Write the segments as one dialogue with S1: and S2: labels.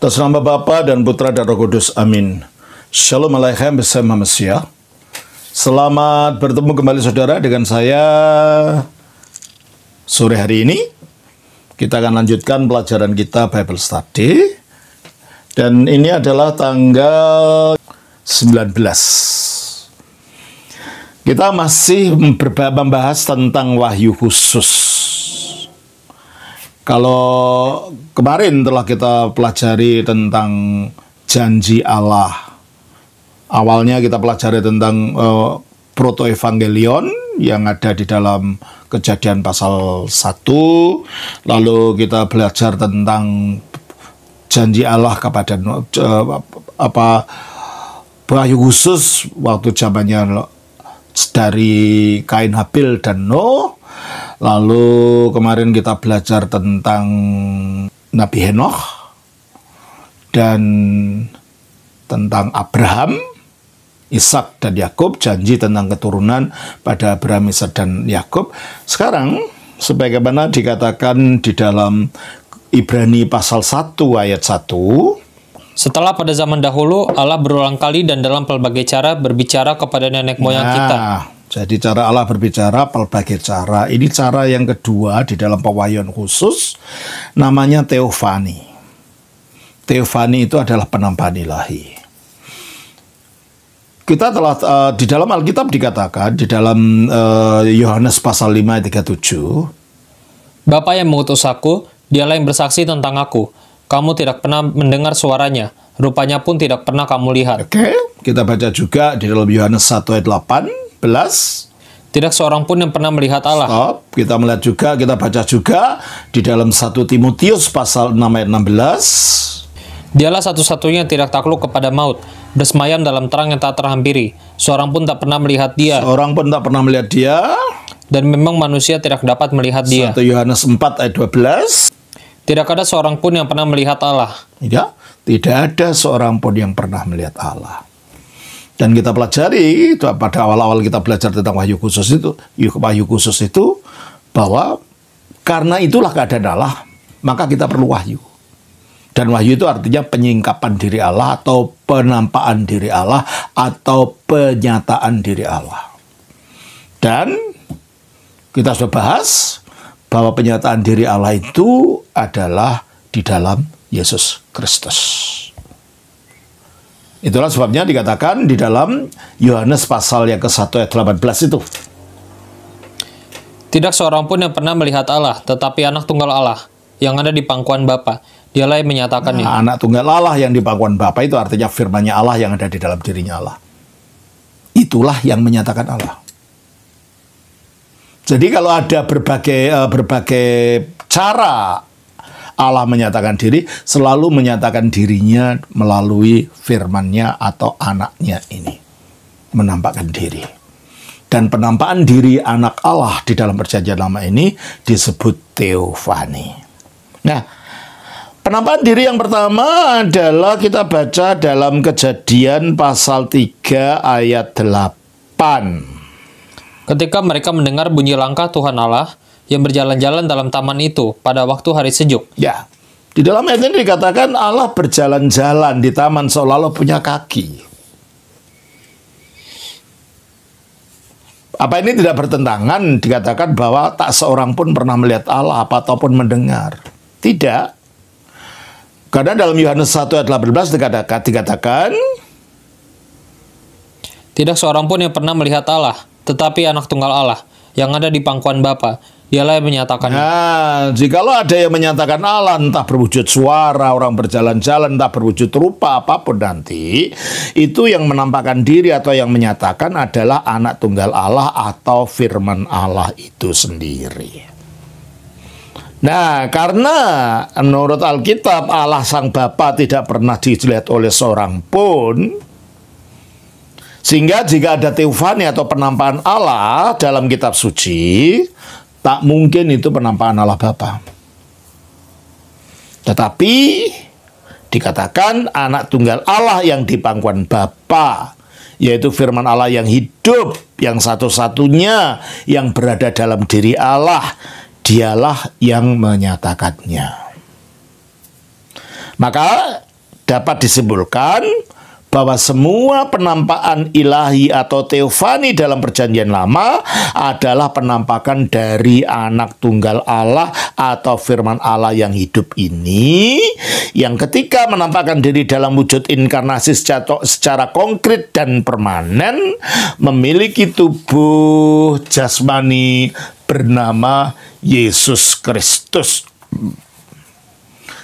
S1: Atas nama Bapa dan Putra dan Roh Kudus. Amin. Shalom Aleichem bersama Mesia. Selamat bertemu kembali saudara dengan saya sore hari ini. Kita akan lanjutkan pelajaran kita Bible Study. Dan ini adalah tanggal 19. Kita masih membahas tentang wahyu khusus. Kalau kemarin telah kita pelajari tentang janji Allah. Awalnya kita pelajari tentang uh, proto evangelion yang ada di dalam kejadian pasal 1. Lalu kita belajar tentang janji Allah kepada uh, apa wahyu khusus waktu zamannya dari Kain Habil dan Nuh Lalu kemarin kita belajar tentang Nabi Henoch dan tentang Abraham, Ishak dan Yakub, janji tentang keturunan pada Abraham, Ishak dan Yakub. Sekarang sebagaimana dikatakan di dalam Ibrani pasal 1 ayat 1,
S2: setelah pada zaman dahulu Allah berulang kali dan dalam pelbagai cara berbicara kepada nenek moyang
S1: nah,
S2: kita
S1: jadi cara Allah berbicara pelbagai cara. Ini cara yang kedua di dalam pewahyuan khusus namanya teofani. Teofani itu adalah penampahan ilahi. Kita telah uh, di dalam Alkitab dikatakan di dalam uh, Yohanes pasal 5 ayat 37
S2: Bapa yang mengutus aku, dialah yang bersaksi tentang aku. Kamu tidak pernah mendengar suaranya, rupanya pun tidak pernah kamu lihat.
S1: Oke, kita baca juga di dalam Yohanes 1 ayat 8
S2: tidak seorang pun yang pernah melihat Allah.
S1: Stop. Kita melihat juga, kita baca juga di dalam 1 Timotius pasal 6 ayat 16.
S2: Dialah satu-satunya yang tidak takluk kepada maut, bersemayam dalam terang yang tak terhampiri. Seorang pun tak pernah melihat dia.
S1: Seorang pun tak pernah melihat dia.
S2: Dan memang manusia tidak dapat melihat dia.
S1: 1 Yohanes 4 ayat 12.
S2: Tidak ada seorang pun yang pernah melihat Allah.
S1: Ya, tidak ada seorang pun yang pernah melihat Allah. Dan kita pelajari itu pada awal-awal kita belajar tentang wahyu khusus itu, wahyu khusus itu bahwa karena itulah keadaan Allah, maka kita perlu wahyu. Dan wahyu itu artinya penyingkapan diri Allah atau penampaan diri Allah atau penyataan diri Allah. Dan kita sudah bahas bahwa penyataan diri Allah itu adalah di dalam Yesus Kristus. Itulah sebabnya dikatakan di dalam Yohanes pasal yang ke-1 ayat 18 itu.
S2: Tidak seorang pun yang pernah melihat Allah, tetapi anak tunggal Allah yang ada di pangkuan Bapa. Dialah yang menyatakannya.
S1: Nah, anak tunggal Allah yang di pangkuan Bapa itu artinya firmannya Allah yang ada di dalam dirinya Allah. Itulah yang menyatakan Allah. Jadi kalau ada berbagai uh, berbagai cara Allah menyatakan diri, selalu menyatakan dirinya melalui firmannya atau anaknya ini. Menampakkan diri. Dan penampakan diri anak Allah di dalam perjanjian lama ini disebut teofani. Nah, penampakan diri yang pertama adalah kita baca dalam kejadian pasal 3 ayat 8.
S2: Ketika mereka mendengar bunyi langkah Tuhan Allah, yang berjalan-jalan dalam taman itu pada waktu hari sejuk.
S1: Ya. Di dalam ayat ini dikatakan Allah berjalan-jalan di taman seolah-olah punya kaki. Apa ini tidak bertentangan dikatakan bahwa tak seorang pun pernah melihat Allah apa ataupun mendengar? Tidak. Karena dalam Yohanes 1 ayat 18 dikatakan, dikatakan
S2: Tidak seorang pun yang pernah melihat Allah, tetapi anak tunggal Allah yang ada di pangkuan Bapa Dialah yang menyatakan.
S1: Nah, jikalau ada yang menyatakan Allah entah berwujud suara, orang berjalan-jalan, entah berwujud rupa apa pun nanti, itu yang menampakkan diri atau yang menyatakan adalah anak tunggal Allah atau firman Allah itu sendiri. Nah, karena menurut Alkitab Allah Sang Bapa tidak pernah dilihat oleh seorang pun, sehingga jika ada teofani atau penampakan Allah dalam kitab suci, tak mungkin itu penampakan Allah Bapa. Tetapi dikatakan anak tunggal Allah yang di pangkuan Bapa, yaitu firman Allah yang hidup, yang satu-satunya yang berada dalam diri Allah, dialah yang menyatakannya. Maka dapat disimpulkan bahwa semua penampakan ilahi atau teofani dalam perjanjian lama adalah penampakan dari anak tunggal Allah atau firman Allah yang hidup ini yang ketika menampakkan diri dalam wujud inkarnasi secara, secara konkret dan permanen memiliki tubuh jasmani bernama Yesus Kristus.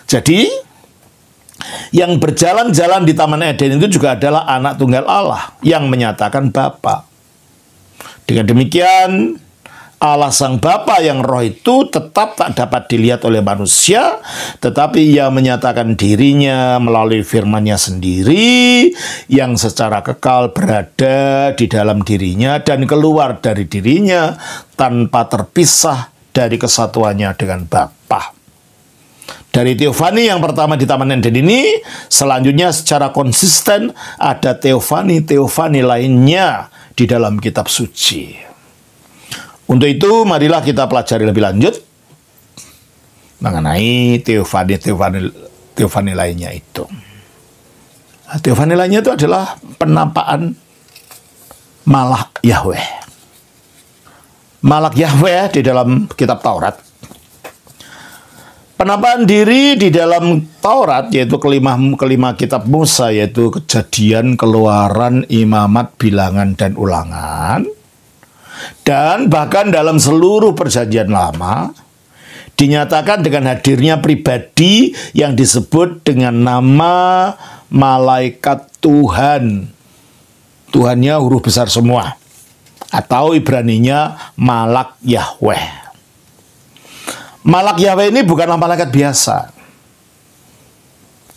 S1: Jadi yang berjalan-jalan di Taman Eden itu juga adalah anak tunggal Allah yang menyatakan Bapa. Dengan demikian, Allah Sang Bapa yang roh itu tetap tak dapat dilihat oleh manusia, tetapi ia menyatakan dirinya melalui firman-Nya sendiri yang secara kekal berada di dalam dirinya dan keluar dari dirinya tanpa terpisah dari kesatuannya dengan Bapa. Dari Teofani yang pertama di Taman Eden ini, selanjutnya secara konsisten ada Teofani-Teofani lainnya di dalam kitab suci. Untuk itu, marilah kita pelajari lebih lanjut mengenai Teofani-Teofani Teofani lainnya itu. Nah, Teofani lainnya itu adalah penampaan Malak Yahweh. Malak Yahweh di dalam kitab Taurat Penampaan diri di dalam Taurat yaitu kelima kelima kitab Musa yaitu kejadian, keluaran, imamat, bilangan dan ulangan. Dan bahkan dalam seluruh perjanjian lama dinyatakan dengan hadirnya pribadi yang disebut dengan nama malaikat Tuhan. Tuhannya huruf besar semua. Atau Ibraninya Malak Yahweh. Malak Yahweh ini bukanlah malaikat biasa.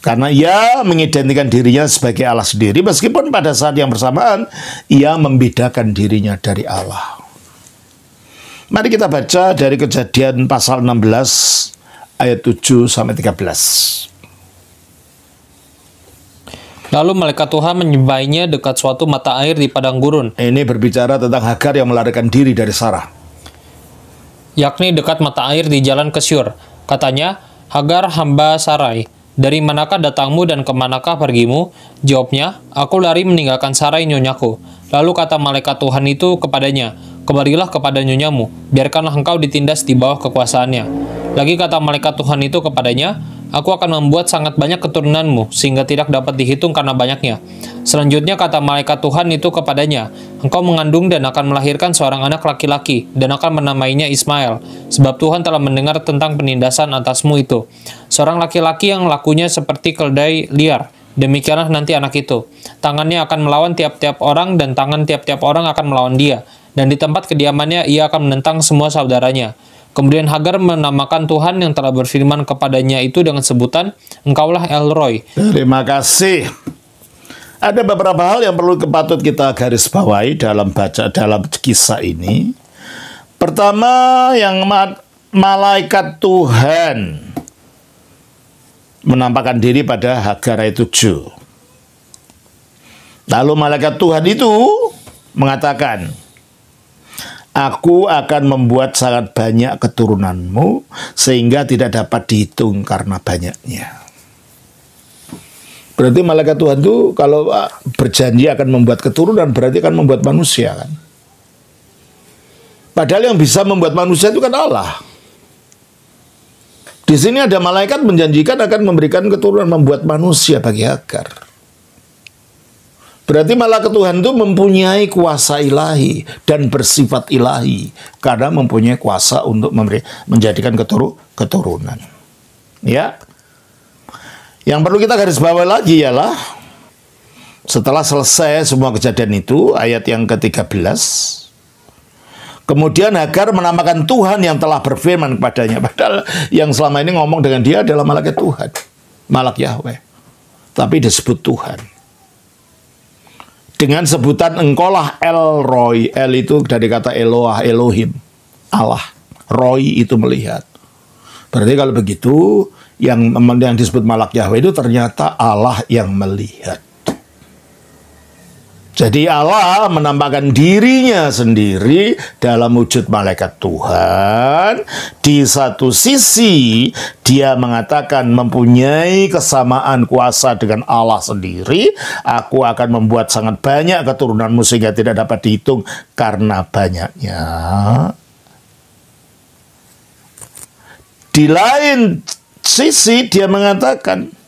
S1: Karena ia mengidentikan dirinya sebagai Allah sendiri meskipun pada saat yang bersamaan ia membedakan dirinya dari Allah. Mari kita baca dari kejadian pasal 16 ayat 7 sampai 13.
S2: Lalu malaikat Tuhan menyembahnya dekat suatu mata air di padang gurun.
S1: Ini berbicara tentang Hagar yang melarikan diri dari Sarah
S2: yakni dekat mata air di jalan Kesyur. Katanya, Hagar hamba Sarai, dari manakah datangmu dan ke manakah pergimu? Jawabnya, aku lari meninggalkan Sarai nyonyaku. Lalu kata malaikat Tuhan itu kepadanya, kembalilah kepada nyonyamu, biarkanlah engkau ditindas di bawah kekuasaannya. Lagi kata malaikat Tuhan itu kepadanya, Aku akan membuat sangat banyak keturunanmu, sehingga tidak dapat dihitung karena banyaknya. Selanjutnya kata malaikat Tuhan itu kepadanya, Engkau mengandung dan akan melahirkan seorang anak laki-laki, dan akan menamainya Ismail, sebab Tuhan telah mendengar tentang penindasan atasmu itu. Seorang laki-laki yang lakunya seperti keldai liar, demikianlah nanti anak itu. Tangannya akan melawan tiap-tiap orang, dan tangan tiap-tiap orang akan melawan dia. Dan di tempat kediamannya ia akan menentang semua saudaranya. Kemudian Hagar menamakan Tuhan yang telah berfirman kepadanya itu dengan sebutan Engkaulah El Roy.
S1: Terima kasih. Ada beberapa hal yang perlu kepatut kita garis bawahi dalam baca dalam kisah ini. Pertama, yang ma malaikat Tuhan menampakkan diri pada Hagar itu Ju. Lalu malaikat Tuhan itu mengatakan, Aku akan membuat sangat banyak keturunanmu sehingga tidak dapat dihitung karena banyaknya. Berarti malaikat Tuhan itu kalau ah, berjanji akan membuat keturunan berarti akan membuat manusia kan. Padahal yang bisa membuat manusia itu kan Allah. Di sini ada malaikat menjanjikan akan memberikan keturunan membuat manusia bagi Hagar. Berarti malah Tuhan itu mempunyai kuasa ilahi dan bersifat ilahi karena mempunyai kuasa untuk memberi, menjadikan keturu, keturunan. Ya. Yang perlu kita garis bawah lagi ialah setelah selesai semua kejadian itu ayat yang ke-13 Kemudian Hagar menamakan Tuhan yang telah berfirman kepadanya. Padahal yang selama ini ngomong dengan dia adalah malaikat Tuhan. Malak Yahweh. Tapi disebut Tuhan dengan sebutan engkolah El Roy. El itu dari kata Eloah, Elohim, Allah. Roy itu melihat. Berarti kalau begitu, yang yang disebut Malak Yahweh itu ternyata Allah yang melihat. Jadi Allah menampakkan dirinya sendiri dalam wujud malaikat Tuhan. Di satu sisi dia mengatakan mempunyai kesamaan kuasa dengan Allah sendiri. Aku akan membuat sangat banyak keturunanmu sehingga tidak dapat dihitung karena banyaknya. Di lain sisi dia mengatakan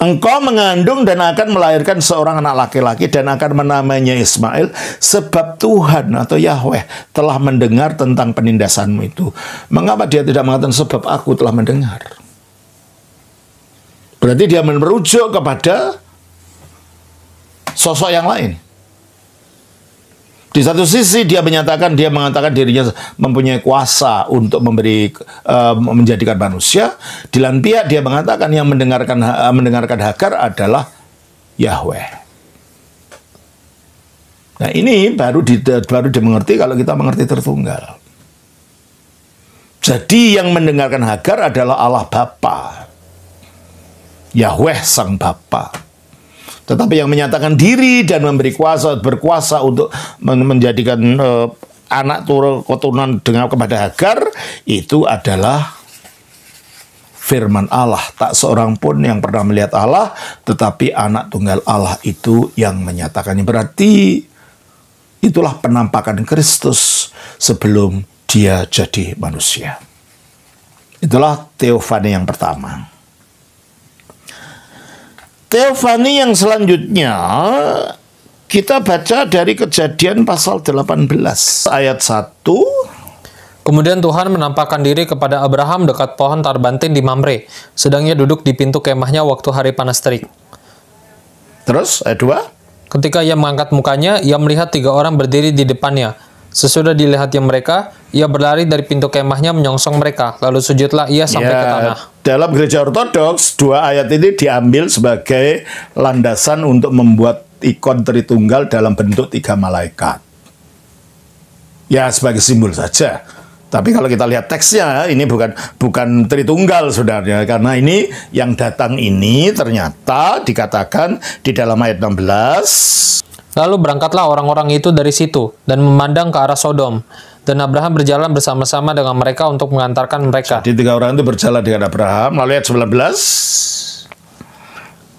S1: Engkau mengandung dan akan melahirkan seorang anak laki-laki dan akan menamainya Ismail sebab Tuhan atau Yahweh telah mendengar tentang penindasanmu itu. Mengapa dia tidak mengatakan sebab aku telah mendengar? Berarti dia merujuk kepada sosok yang lain. Di satu sisi dia menyatakan dia mengatakan dirinya mempunyai kuasa untuk memberi uh, menjadikan manusia. Di lain pihak dia mengatakan yang mendengarkan uh, mendengarkan Hagar adalah Yahweh. Nah ini baru di, baru dimengerti kalau kita mengerti tertunggal. Jadi yang mendengarkan Hagar adalah Allah Bapa. Yahweh sang Bapa. Tetapi yang menyatakan diri dan memberi kuasa berkuasa untuk menjadikan uh, anak turun keturunan dengan kepada Hagar itu adalah firman Allah. Tak seorang pun yang pernah melihat Allah, tetapi anak tunggal Allah itu yang menyatakannya. Berarti itulah penampakan Kristus sebelum dia jadi manusia. Itulah teofani yang pertama. Teofani yang selanjutnya kita baca dari kejadian pasal 18 ayat 1
S2: Kemudian Tuhan menampakkan diri kepada Abraham dekat pohon tarbantin di Mamre, sedang ia duduk di pintu kemahnya waktu hari panas terik.
S1: Terus ayat 2
S2: Ketika ia mengangkat mukanya, ia melihat tiga orang berdiri di depannya. Sesudah dilihatnya mereka, ia berlari dari pintu kemahnya menyongsong mereka, lalu sujudlah ia sampai ya, ke tanah.
S1: Dalam gereja ortodoks, dua ayat ini diambil sebagai landasan untuk membuat ikon Tritunggal dalam bentuk tiga malaikat. Ya, sebagai simbol saja. Tapi kalau kita lihat teksnya, ini bukan bukan Tritunggal, saudara, karena ini yang datang ini ternyata dikatakan di dalam ayat 16
S2: Lalu berangkatlah orang-orang itu dari situ dan memandang ke arah Sodom. Dan Abraham berjalan bersama-sama dengan mereka untuk mengantarkan mereka.
S1: Jadi tiga orang itu berjalan dengan Abraham. Lalu ayat 19.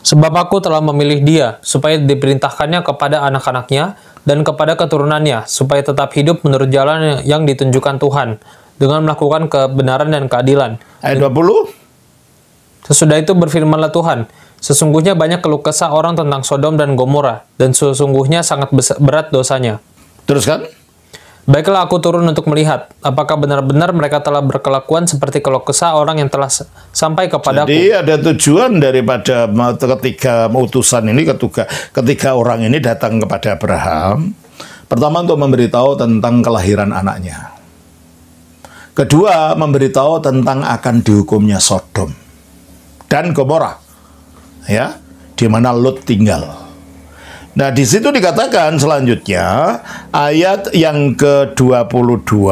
S2: Sebab aku telah memilih dia, supaya diperintahkannya kepada anak-anaknya dan kepada keturunannya, supaya tetap hidup menurut jalan yang ditunjukkan Tuhan, dengan melakukan kebenaran dan keadilan.
S1: Ayat 20.
S2: Sesudah itu berfirmanlah Tuhan, Sesungguhnya banyak keluh kesah orang tentang Sodom dan Gomora, dan sesungguhnya sangat berat dosanya.
S1: Terus kan?
S2: Baiklah aku turun untuk melihat, apakah benar-benar mereka telah berkelakuan seperti keluh kesah orang yang telah sampai kepada
S1: Jadi ada tujuan daripada ketiga utusan ini, ketika, ketika orang ini datang kepada Abraham. Pertama untuk memberitahu tentang kelahiran anaknya. Kedua, memberitahu tentang akan dihukumnya Sodom dan Gomora ya, di mana Lut tinggal. Nah, di situ dikatakan selanjutnya ayat yang ke-22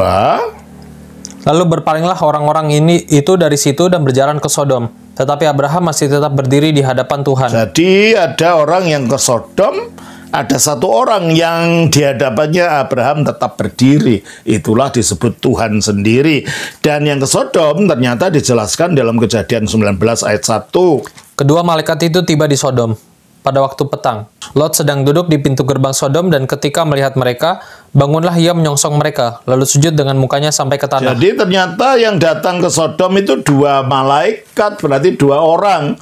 S2: Lalu berpalinglah orang-orang ini itu dari situ dan berjalan ke Sodom. Tetapi Abraham masih tetap berdiri di hadapan Tuhan.
S1: Jadi ada orang yang ke Sodom, ada satu orang yang di hadapannya Abraham tetap berdiri. Itulah disebut Tuhan sendiri. Dan yang ke Sodom ternyata dijelaskan dalam kejadian 19 ayat 1.
S2: Kedua malaikat itu tiba di Sodom pada waktu petang. Lot sedang duduk di pintu gerbang Sodom dan ketika melihat mereka, bangunlah ia menyongsong mereka, lalu sujud dengan mukanya sampai ke tanah.
S1: Jadi ternyata yang datang ke Sodom itu dua malaikat, berarti dua orang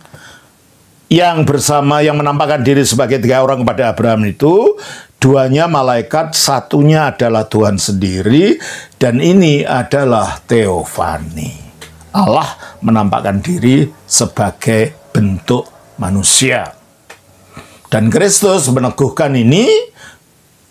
S1: yang bersama yang menampakkan diri sebagai tiga orang kepada Abraham itu duanya malaikat, satunya adalah Tuhan sendiri dan ini adalah teofani. Allah menampakkan diri sebagai bentuk manusia. Dan Kristus meneguhkan ini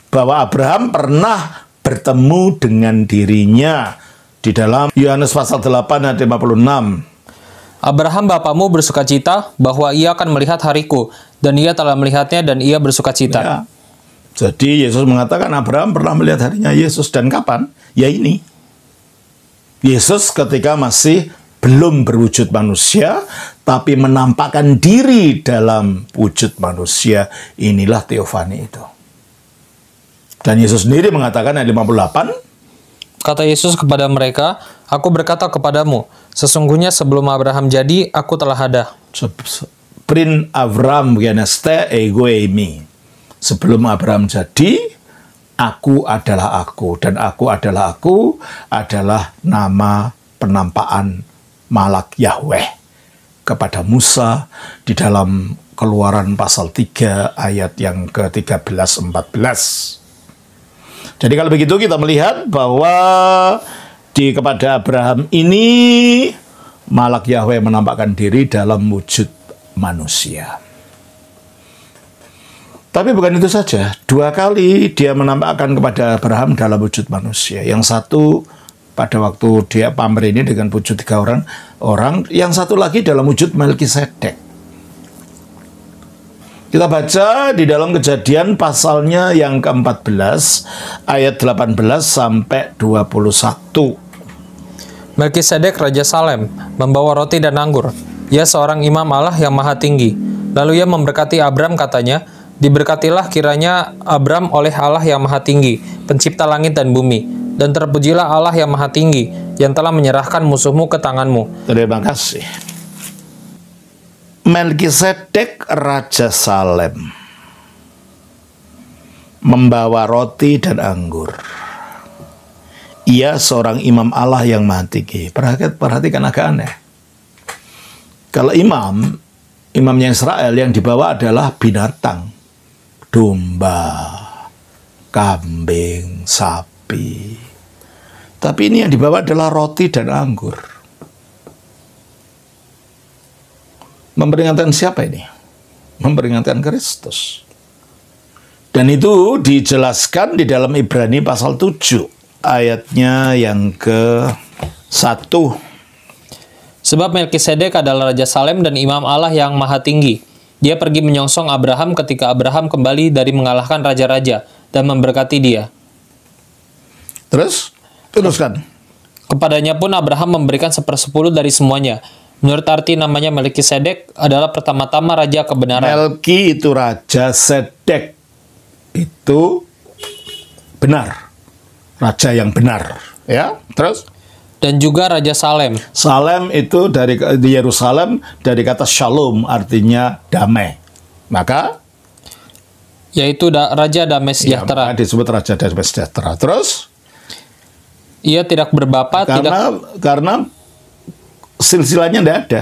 S1: bahwa Abraham pernah bertemu dengan dirinya di dalam Yohanes pasal 8 ayat 56.
S2: Abraham bapamu bersuka cita bahwa ia akan melihat hariku dan ia telah melihatnya dan ia bersuka cita. Ya.
S1: Jadi Yesus mengatakan Abraham pernah melihat harinya Yesus dan kapan? Ya ini. Yesus ketika masih belum berwujud manusia, tapi menampakkan diri dalam wujud manusia. Inilah teofani itu. Dan Yesus sendiri mengatakan ayat 58,
S2: Kata Yesus kepada mereka, Aku berkata kepadamu, sesungguhnya sebelum Abraham jadi, aku telah ada.
S1: Prin Avram geneste ego eimi. Sebelum Abraham jadi, aku adalah aku. Dan aku adalah aku adalah nama penampakan malak Yahweh kepada Musa di dalam keluaran pasal 3 ayat yang ke-13-14. Jadi kalau begitu kita melihat bahwa di kepada Abraham ini malak Yahweh menampakkan diri dalam wujud manusia. Tapi bukan itu saja, dua kali dia menampakkan kepada Abraham dalam wujud manusia. Yang satu pada waktu dia pamer ini dengan wujud tiga orang orang, yang satu lagi dalam wujud Melkisedek. Kita baca di dalam kejadian pasalnya yang ke-14 ayat 18 sampai 21.
S2: Melkisedek Raja Salem membawa roti dan anggur. Ia seorang imam Allah yang maha tinggi. Lalu ia memberkati Abram katanya, Diberkatilah kiranya Abram oleh Allah yang maha tinggi, pencipta langit dan bumi. Dan terpujilah Allah yang maha tinggi, yang telah menyerahkan musuhmu ke tanganmu.
S1: Terima kasih. Melkisedek Raja Salem membawa roti dan anggur. Ia seorang imam Allah yang maha tinggi. Perhatikan, perhatikan agak aneh. Kalau imam, imamnya Israel yang dibawa adalah binatang. Domba, kambing, sapi. Tapi ini yang dibawa adalah roti dan anggur. Memperingatkan siapa ini? Memperingatkan Kristus. Dan itu dijelaskan di dalam Ibrani pasal 7 ayatnya yang ke 1.
S2: Sebab Melkisedek adalah Raja Salem dan Imam Allah yang maha tinggi. Dia pergi menyongsong Abraham ketika Abraham kembali dari mengalahkan raja-raja dan memberkati dia.
S1: Terus? Teruskan.
S2: Kepadanya pun Abraham memberikan sepersepuluh dari semuanya. Menurut arti namanya Melkisedek adalah pertama-tama raja kebenaran.
S1: Melki itu raja, Sedek itu benar. Raja yang benar. Ya, terus?
S2: Dan juga Raja Salem.
S1: Salem itu dari di Yerusalem dari kata shalom artinya damai. Maka
S2: Yaitu da- Raja Damai
S1: ya,
S2: Sejahtera.
S1: maka disebut raja damai sejahtera. Terus?
S2: Ia tidak berbapa, tidak
S1: karena karena silsilahnya tidak ada.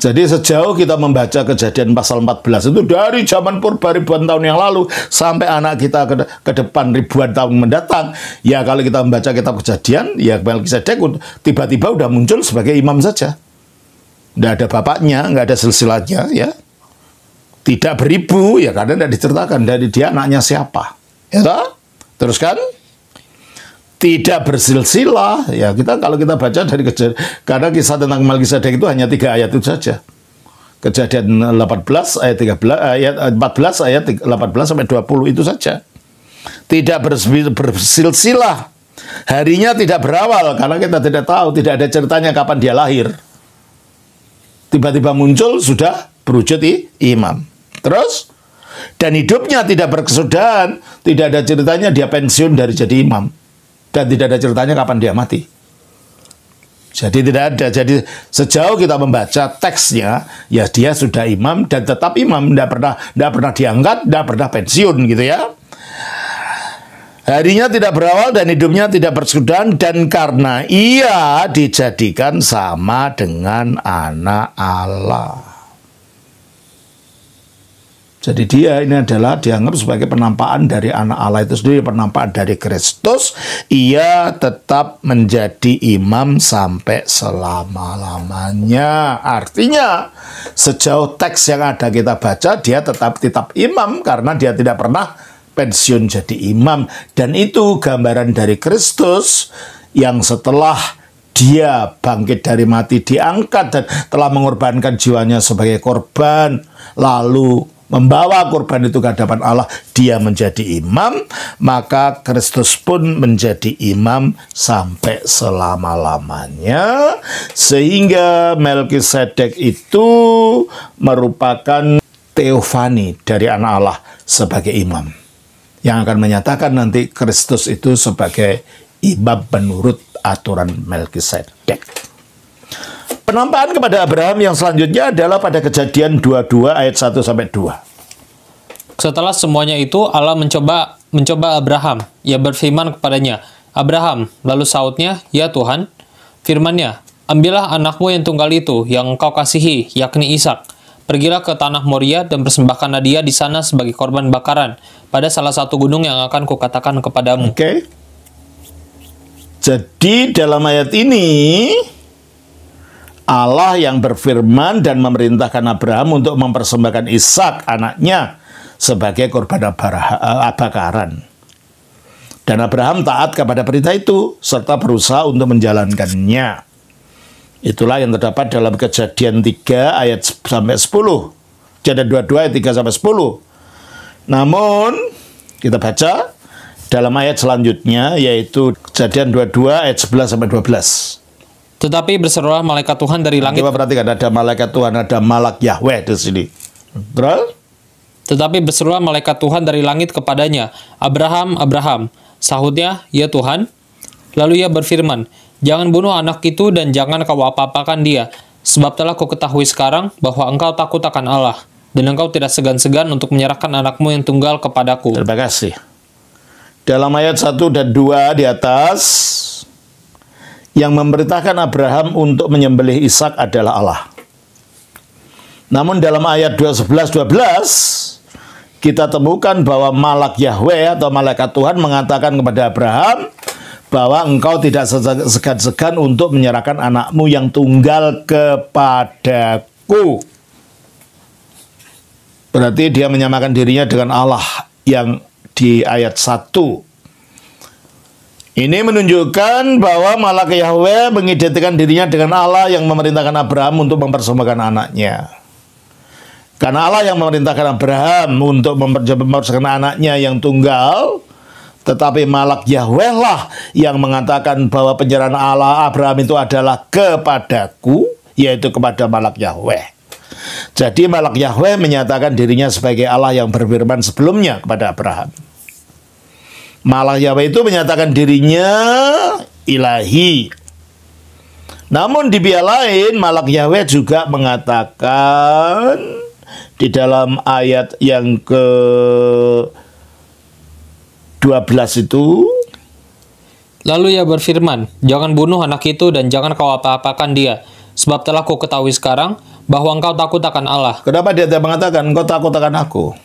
S1: Jadi sejauh kita membaca kejadian pasal 14 itu dari zaman purba ribuan tahun yang lalu sampai anak kita ke, ke depan ribuan tahun mendatang, ya kalau kita membaca kitab kejadian, ya Melkisedek tiba-tiba udah muncul sebagai imam saja. Tidak ada bapaknya, nggak ada silsilahnya, ya. Tidak beribu, ya karena tidak diceritakan dari dia anaknya siapa. Ya toh? Teruskan tidak bersilsilah. Ya kita kalau kita baca dari kejadian karena kisah tentang Melkisedek itu hanya tiga ayat itu saja. Kejadian 18 ayat 13 ayat 14 ayat 18 sampai 20 itu saja. Tidak bersil- bersilsilah. Harinya tidak berawal karena kita tidak tahu tidak ada ceritanya kapan dia lahir. Tiba-tiba muncul sudah berwujud imam. Terus dan hidupnya tidak berkesudahan tidak ada ceritanya dia pensiun dari jadi imam dan tidak ada ceritanya kapan dia mati. Jadi tidak ada. Jadi sejauh kita membaca teksnya, ya dia sudah imam dan tetap imam, tidak pernah tidak pernah diangkat, tidak pernah pensiun gitu ya. Harinya tidak berawal dan hidupnya tidak bersudahan dan karena ia dijadikan sama dengan anak Allah. Jadi dia ini adalah dianggap sebagai penampakan dari anak Allah itu sendiri, penampakan dari Kristus. Ia tetap menjadi imam sampai selama-lamanya. Artinya, sejauh teks yang ada kita baca, dia tetap tetap imam karena dia tidak pernah pensiun jadi imam. Dan itu gambaran dari Kristus yang setelah dia bangkit dari mati diangkat dan telah mengorbankan jiwanya sebagai korban lalu membawa kurban itu ke hadapan Allah, dia menjadi imam, maka Kristus pun menjadi imam sampai selama-lamanya, sehingga Melkisedek itu merupakan teofani dari anak Allah sebagai imam yang akan menyatakan nanti Kristus itu sebagai imam menurut aturan Melkisedek. Penampakan kepada Abraham yang selanjutnya adalah pada kejadian 22 ayat 1 sampai 2.
S2: Setelah semuanya itu, Allah mencoba mencoba Abraham. Ia berfirman kepadanya, Abraham, lalu sautnya, Ya Tuhan, firmannya, Ambillah anakmu yang tunggal itu, yang engkau kasihi, yakni Ishak. Pergilah ke tanah Moria dan persembahkanlah dia di sana sebagai korban bakaran pada salah satu gunung yang akan kukatakan kepadamu.
S1: Oke. Okay. Jadi dalam ayat ini Allah yang berfirman dan memerintahkan Abraham untuk mempersembahkan Ishak anaknya sebagai korban bakaran. Dan Abraham taat kepada perintah itu serta berusaha untuk menjalankannya. Itulah yang terdapat dalam kejadian 3 ayat sampai 10. Kejadian 22 ayat 3 sampai 10. Namun kita baca dalam ayat selanjutnya yaitu kejadian 22 ayat 11 sampai 12.
S2: Tetapi berserulah malaikat Tuhan dari langit.
S1: Coba perhatikan ada malaikat Tuhan, ada malak Yahweh di sini. Terus?
S2: Tetapi berserulah malaikat Tuhan dari langit kepadanya, Abraham, Abraham. Sahutnya, ya Tuhan. Lalu ia berfirman, jangan bunuh anak itu dan jangan kau apa-apakan dia. Sebab telah kau ketahui sekarang bahwa engkau takut akan Allah. Dan engkau tidak segan-segan untuk menyerahkan anakmu yang tunggal kepadaku.
S1: Terima kasih. Dalam ayat 1 dan 2 di atas, yang memerintahkan Abraham untuk menyembelih Ishak adalah Allah. Namun dalam ayat 11 12 kita temukan bahwa malak Yahweh atau malaikat Tuhan mengatakan kepada Abraham bahwa engkau tidak segan-segan untuk menyerahkan anakmu yang tunggal kepadaku. Berarti dia menyamakan dirinya dengan Allah yang di ayat 1 ini menunjukkan bahwa Malak Yahweh mengidentikan dirinya dengan Allah yang memerintahkan Abraham untuk mempersembahkan anaknya. Karena Allah yang memerintahkan Abraham untuk mempersembahkan anaknya yang tunggal, tetapi Malak Yahweh lah yang mengatakan bahwa penyerahan Allah Abraham itu adalah kepadaku, yaitu kepada Malak Yahweh. Jadi Malak Yahweh menyatakan dirinya sebagai Allah yang berfirman sebelumnya kepada Abraham. Malah Yahweh itu menyatakan dirinya ilahi. Namun di pihak lain Malak Yahweh juga mengatakan di dalam ayat yang ke 12 itu
S2: Lalu ia berfirman, jangan bunuh anak itu dan jangan kau apa-apakan dia. Sebab telah kau ketahui sekarang bahwa engkau takut akan Allah.
S1: Kenapa dia tidak mengatakan engkau takut akan aku?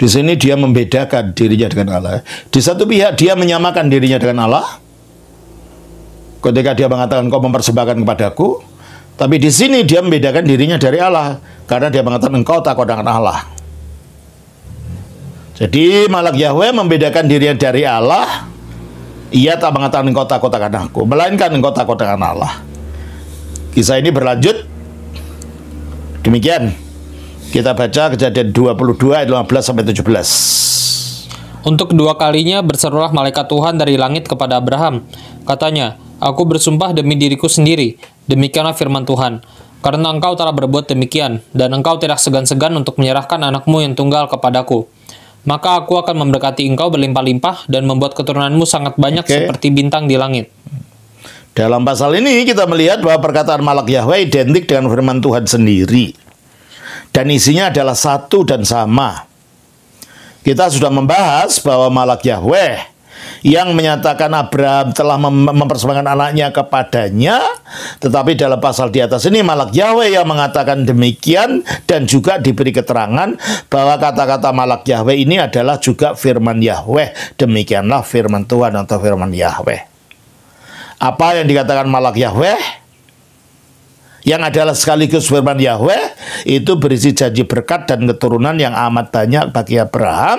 S1: Di sini dia membedakan dirinya dengan Allah. Di satu pihak dia menyamakan dirinya dengan Allah. Ketika dia mengatakan kau mempersembahkan kepadaku, tapi di sini dia membedakan dirinya dari Allah karena dia mengatakan engkau takut dengan Allah. Jadi Malak Yahweh membedakan dirinya dari Allah. Ia tak mengatakan engkau takut akan aku, melainkan engkau takut dengan Allah. Kisah ini berlanjut. Demikian. Kita baca kejadian 22 ayat 15 sampai 17.
S2: Untuk kedua kalinya berserulah malaikat Tuhan dari langit kepada Abraham. Katanya, Aku bersumpah demi diriku sendiri, demikianlah firman Tuhan. Karena engkau telah berbuat demikian, dan engkau tidak segan-segan untuk menyerahkan anakmu yang tunggal kepadaku. Maka aku akan memberkati engkau berlimpah-limpah dan membuat keturunanmu sangat banyak okay. seperti bintang di langit.
S1: Dalam pasal ini kita melihat bahwa perkataan Malak Yahweh identik dengan firman Tuhan sendiri dan isinya adalah satu dan sama. Kita sudah membahas bahwa Malak Yahweh yang menyatakan Abraham telah mem mempersembahkan anaknya kepadanya, tetapi dalam pasal di atas ini Malak Yahweh yang mengatakan demikian dan juga diberi keterangan bahwa kata-kata Malak Yahweh ini adalah juga firman Yahweh. Demikianlah firman Tuhan atau firman Yahweh. Apa yang dikatakan Malak Yahweh? Yang adalah sekaligus firman Yahweh itu berisi janji berkat dan keturunan yang amat banyak bagi Abraham.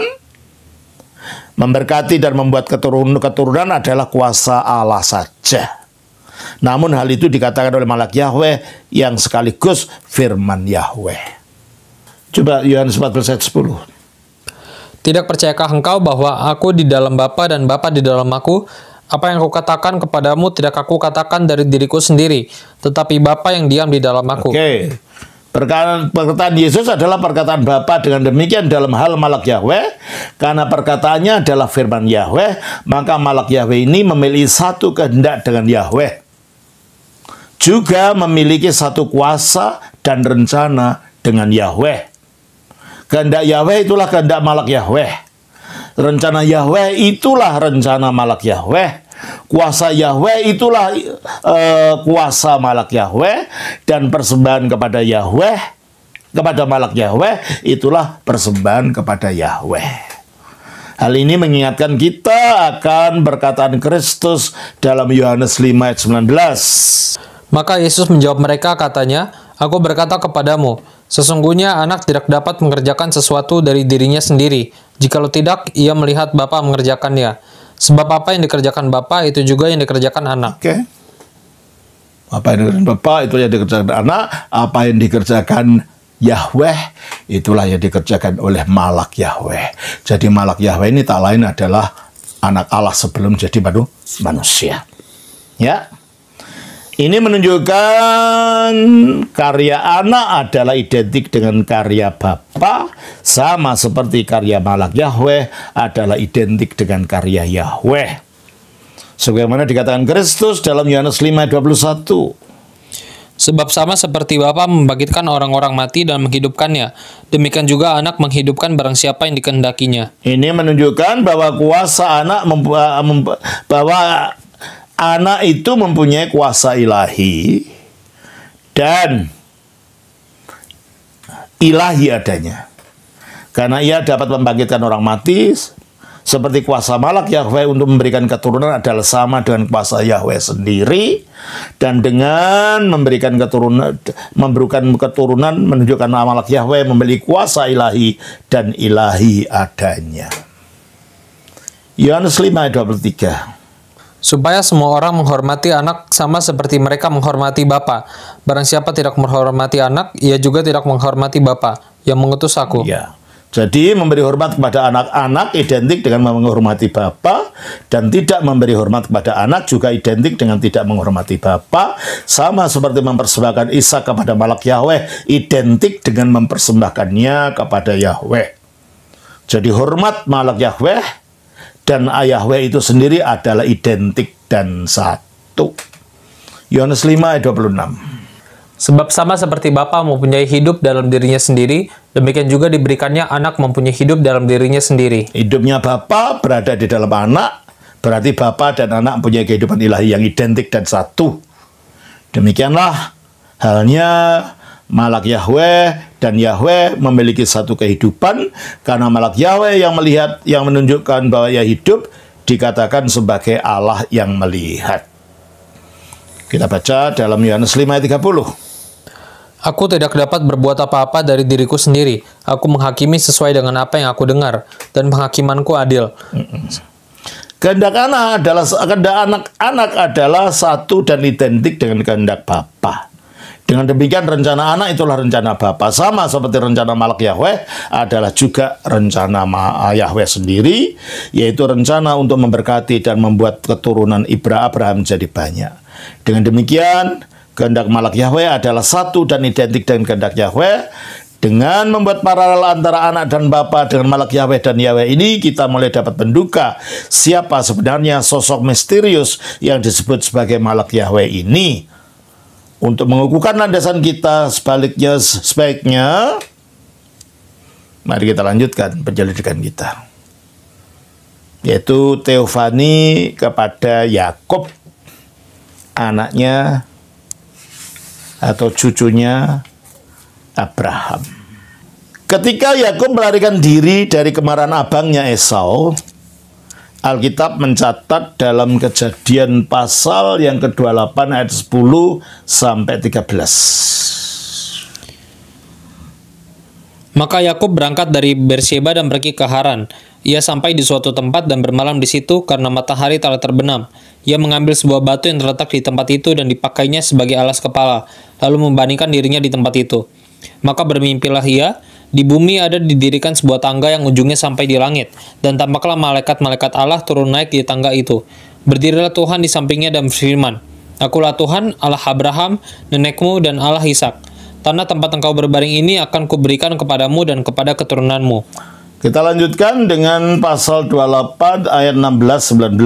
S1: Memberkati dan membuat keturunan, keturunan adalah kuasa Allah saja. Namun hal itu dikatakan oleh Malak Yahweh yang sekaligus firman Yahweh. Coba Yohanes 14 ayat 10.
S2: Tidak percayakah engkau bahwa aku di dalam Bapa dan Bapa di dalam aku? Apa yang aku katakan kepadamu tidak aku katakan dari diriku sendiri, tetapi Bapa yang diam di dalam aku.
S1: Oke. Perkataan, perkataan Yesus adalah perkataan Bapa dengan demikian dalam hal malak Yahweh karena perkataannya adalah firman Yahweh maka malak Yahweh ini memiliki satu kehendak dengan Yahweh juga memiliki satu kuasa dan rencana dengan Yahweh kehendak Yahweh itulah kehendak malak Yahweh rencana Yahweh itulah rencana malak Yahweh Kuasa Yahweh itulah uh, kuasa malak Yahweh dan persembahan kepada Yahweh kepada malak Yahweh itulah persembahan kepada Yahweh. Hal ini mengingatkan kita akan perkataan Kristus dalam Yohanes 5 ayat 19.
S2: Maka Yesus menjawab mereka katanya, Aku berkata kepadamu, sesungguhnya anak tidak dapat mengerjakan sesuatu dari dirinya sendiri. Jikalau tidak, ia melihat Bapa mengerjakannya. Sebab apa yang dikerjakan Bapa itu juga yang dikerjakan anak.
S1: Oke. Okay. Apa yang dikerjakan Bapa itu yang dikerjakan anak, apa yang dikerjakan Yahweh itulah yang dikerjakan oleh malak Yahweh. Jadi malak Yahweh ini tak lain adalah anak Allah sebelum jadi manusia. Ya. Ini menunjukkan karya anak adalah identik dengan karya Bapa, sama seperti karya Malak Yahweh adalah identik dengan karya Yahweh. Sebagaimana dikatakan Kristus dalam Yohanes 5:21.
S2: Sebab sama seperti Bapa membangkitkan orang-orang mati dan menghidupkannya, demikian juga anak menghidupkan barang siapa yang dikehendakinya.
S1: Ini menunjukkan bahwa kuasa anak bahwa anak itu mempunyai kuasa ilahi dan ilahi adanya. Karena ia dapat membangkitkan orang mati seperti kuasa malak Yahweh untuk memberikan keturunan adalah sama dengan kuasa Yahweh sendiri dan dengan memberikan keturunan memberikan keturunan menunjukkan malak Yahweh memiliki kuasa ilahi dan ilahi adanya. Yohanes 5 ayat 23
S2: supaya semua orang menghormati anak sama seperti mereka menghormati Bapa. Barang siapa tidak menghormati anak, ia juga tidak menghormati Bapa yang mengutus aku.
S1: Ya. Jadi memberi hormat kepada anak-anak identik dengan menghormati Bapa dan tidak memberi hormat kepada anak juga identik dengan tidak menghormati Bapa sama seperti mempersembahkan Isa kepada Malak Yahweh identik dengan mempersembahkannya kepada Yahweh. Jadi hormat Malak Yahweh dan Yahweh itu sendiri adalah identik dan satu. Yohanes 5 ayat 26.
S2: Sebab sama seperti Bapa mempunyai hidup dalam dirinya sendiri, demikian juga diberikannya anak mempunyai hidup dalam dirinya sendiri.
S1: Hidupnya Bapa berada di dalam anak, berarti Bapa dan anak mempunyai kehidupan ilahi yang identik dan satu. Demikianlah halnya Malak Yahweh dan Yahweh memiliki satu kehidupan karena Malak Yahweh yang melihat yang menunjukkan bahwa ia hidup dikatakan sebagai Allah yang melihat. Kita baca dalam Yohanes 5 ayat 30.
S2: Aku tidak dapat berbuat apa-apa dari diriku sendiri. Aku menghakimi sesuai dengan apa yang aku dengar dan penghakimanku adil.
S1: Kehendak anak adalah kehendak anak-anak adalah satu dan identik dengan kehendak Bapa. Dengan demikian rencana anak itulah rencana Bapa. Sama seperti rencana Malak Yahweh adalah juga rencana Yahweh sendiri, yaitu rencana untuk memberkati dan membuat keturunan Ibra Abraham jadi banyak. Dengan demikian, kehendak Malak Yahweh adalah satu dan identik dengan kehendak Yahweh. Dengan membuat paralel antara anak dan bapa dengan Malak Yahweh dan Yahweh ini, kita mulai dapat menduga siapa sebenarnya sosok misterius yang disebut sebagai Malak Yahweh ini untuk mengukuhkan landasan kita sebaliknya sebaiknya mari kita lanjutkan penyelidikan kita yaitu Teofani kepada Yakob anaknya atau cucunya Abraham. Ketika Yakub melarikan diri dari kemarahan abangnya Esau, Alkitab mencatat dalam kejadian pasal yang ke-28 ayat 10 sampai 13.
S2: Maka Yakub berangkat dari Beersheba dan pergi ke Haran. Ia sampai di suatu tempat dan bermalam di situ karena matahari telah terbenam. Ia mengambil sebuah batu yang terletak di tempat itu dan dipakainya sebagai alas kepala, lalu membandingkan dirinya di tempat itu. Maka bermimpilah ia, Di bumi ada didirikan sebuah tangga yang ujungnya sampai di langit, dan tampaklah malaikat-malaikat Allah turun naik di tangga itu. Berdirilah Tuhan di sampingnya dan berfirman, Akulah Tuhan, Allah Abraham, nenekmu, dan Allah Ishak. Tanah tempat engkau berbaring ini akan kuberikan kepadamu dan kepada keturunanmu.
S1: Kita lanjutkan dengan pasal 28 ayat 16-19.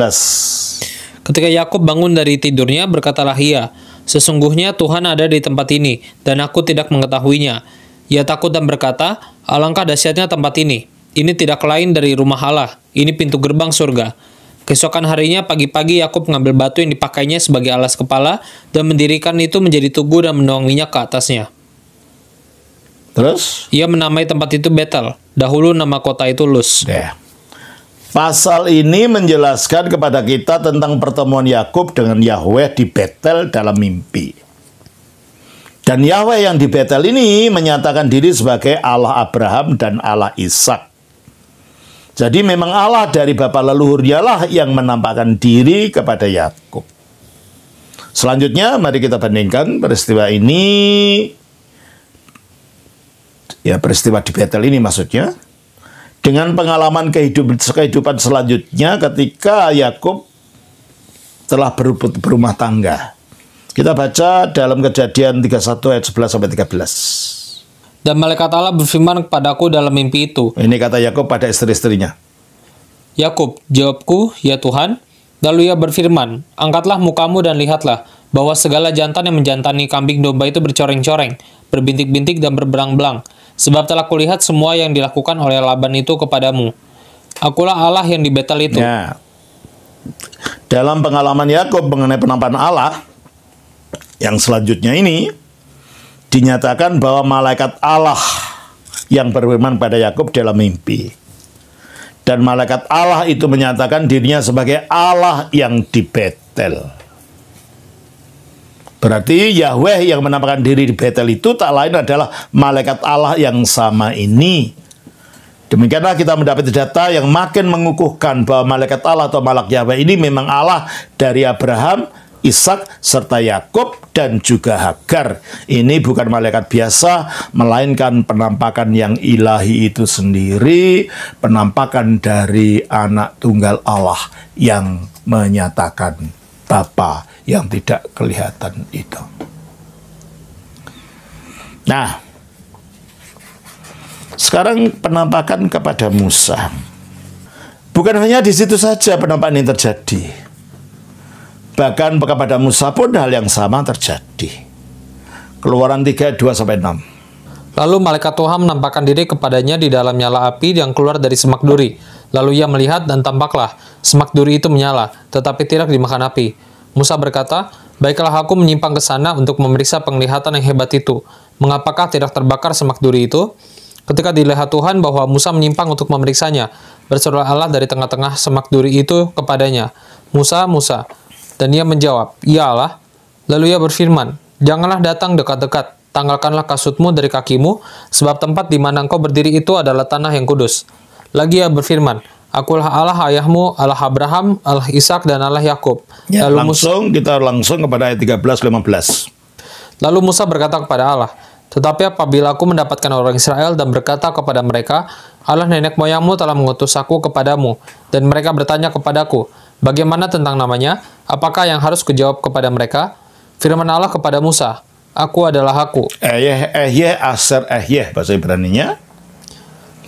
S2: Ketika Yakub bangun dari tidurnya, berkatalah ia, Sesungguhnya Tuhan ada di tempat ini, dan aku tidak mengetahuinya. Ia takut dan berkata, Alangkah dahsyatnya tempat ini. Ini tidak lain dari rumah Allah. Ini pintu gerbang surga. Keesokan harinya pagi-pagi Yakub mengambil batu yang dipakainya sebagai alas kepala dan mendirikan itu menjadi tugu dan menuang minyak ke atasnya.
S1: Terus?
S2: Ia menamai tempat itu Betel. Dahulu nama kota itu Luz.
S1: Ya. Pasal ini menjelaskan kepada kita tentang pertemuan Yakub dengan Yahweh di Betel dalam mimpi. Dan Yahweh yang di Betel ini menyatakan diri sebagai Allah Abraham dan Allah Ishak. Jadi memang Allah dari bapa leluhur dialah yang menampakkan diri kepada Yakub. Selanjutnya mari kita bandingkan peristiwa ini ya peristiwa di Betel ini maksudnya dengan pengalaman kehidupan, kehidupan selanjutnya ketika Yakub telah berumah tangga. Kita baca dalam kejadian 31 ayat 11 sampai 13.
S2: Dan malaikat Allah berfirman kepadaku dalam mimpi itu.
S1: Ini kata Yakub pada istri-istrinya.
S2: Yakub, jawabku, ya Tuhan. Lalu ia berfirman, angkatlah mukamu dan lihatlah bahwa segala jantan yang menjantani kambing domba itu bercoreng-coreng, berbintik-bintik dan berbelang-belang. Sebab telah kulihat semua yang dilakukan oleh Laban itu kepadamu. Akulah Allah yang di Betel itu.
S1: Ya. Dalam pengalaman Yakub mengenai penampakan Allah yang selanjutnya ini dinyatakan bahwa malaikat Allah yang berfirman pada Yakub dalam mimpi. Dan malaikat Allah itu menyatakan dirinya sebagai Allah yang di Betel. Berarti Yahweh yang menampakkan diri di Betel itu tak lain adalah malaikat Allah yang sama ini. Demikianlah kita mendapat data yang makin mengukuhkan bahwa malaikat Allah atau malak Yahweh ini memang Allah dari Abraham, Ishak serta Yakub dan juga Hagar. Ini bukan malaikat biasa, melainkan penampakan yang ilahi itu sendiri, penampakan dari anak tunggal Allah yang menyatakan Bapa yang tidak kelihatan itu. Nah, sekarang penampakan kepada Musa. Bukan hanya di situ saja penampakan ini terjadi. Bahkan kepada Musa pun hal yang sama terjadi. Keluaran 3, 2 sampai 6.
S2: Lalu malaikat Tuhan menampakkan diri kepadanya di dalam nyala api yang keluar dari semak duri. Lalu ia melihat dan tampaklah semak duri itu menyala, tetapi tidak dimakan api. Musa berkata, Baiklah aku menyimpang ke sana untuk memeriksa penglihatan yang hebat itu. Mengapakah tidak terbakar semak duri itu? Ketika dilihat Tuhan bahwa Musa menyimpang untuk memeriksanya, berserulah Allah dari tengah-tengah semak duri itu kepadanya, Musa, Musa. Dan ia menjawab, Ya Allah. Lalu ia berfirman, Janganlah datang dekat-dekat, tanggalkanlah kasutmu dari kakimu, sebab tempat di mana engkau berdiri itu adalah tanah yang kudus. Lagi ia berfirman, Akulah Allah ayahmu, Allah Abraham, Allah Ishak dan Allah Yakub.
S1: Ya, Lalu langsung Musa, kita langsung kepada ayat 13 15.
S2: Lalu Musa berkata kepada Allah, "Tetapi apabila aku mendapatkan orang Israel dan berkata kepada mereka, Allah nenek moyangmu telah mengutus aku kepadamu, dan mereka bertanya kepadaku, bagaimana tentang namanya? Apakah yang harus kujawab kepada mereka?" Firman Allah kepada Musa, "Aku adalah aku."
S1: Eh, eh, eh, aser, eh, bahasa Ibrani-nya.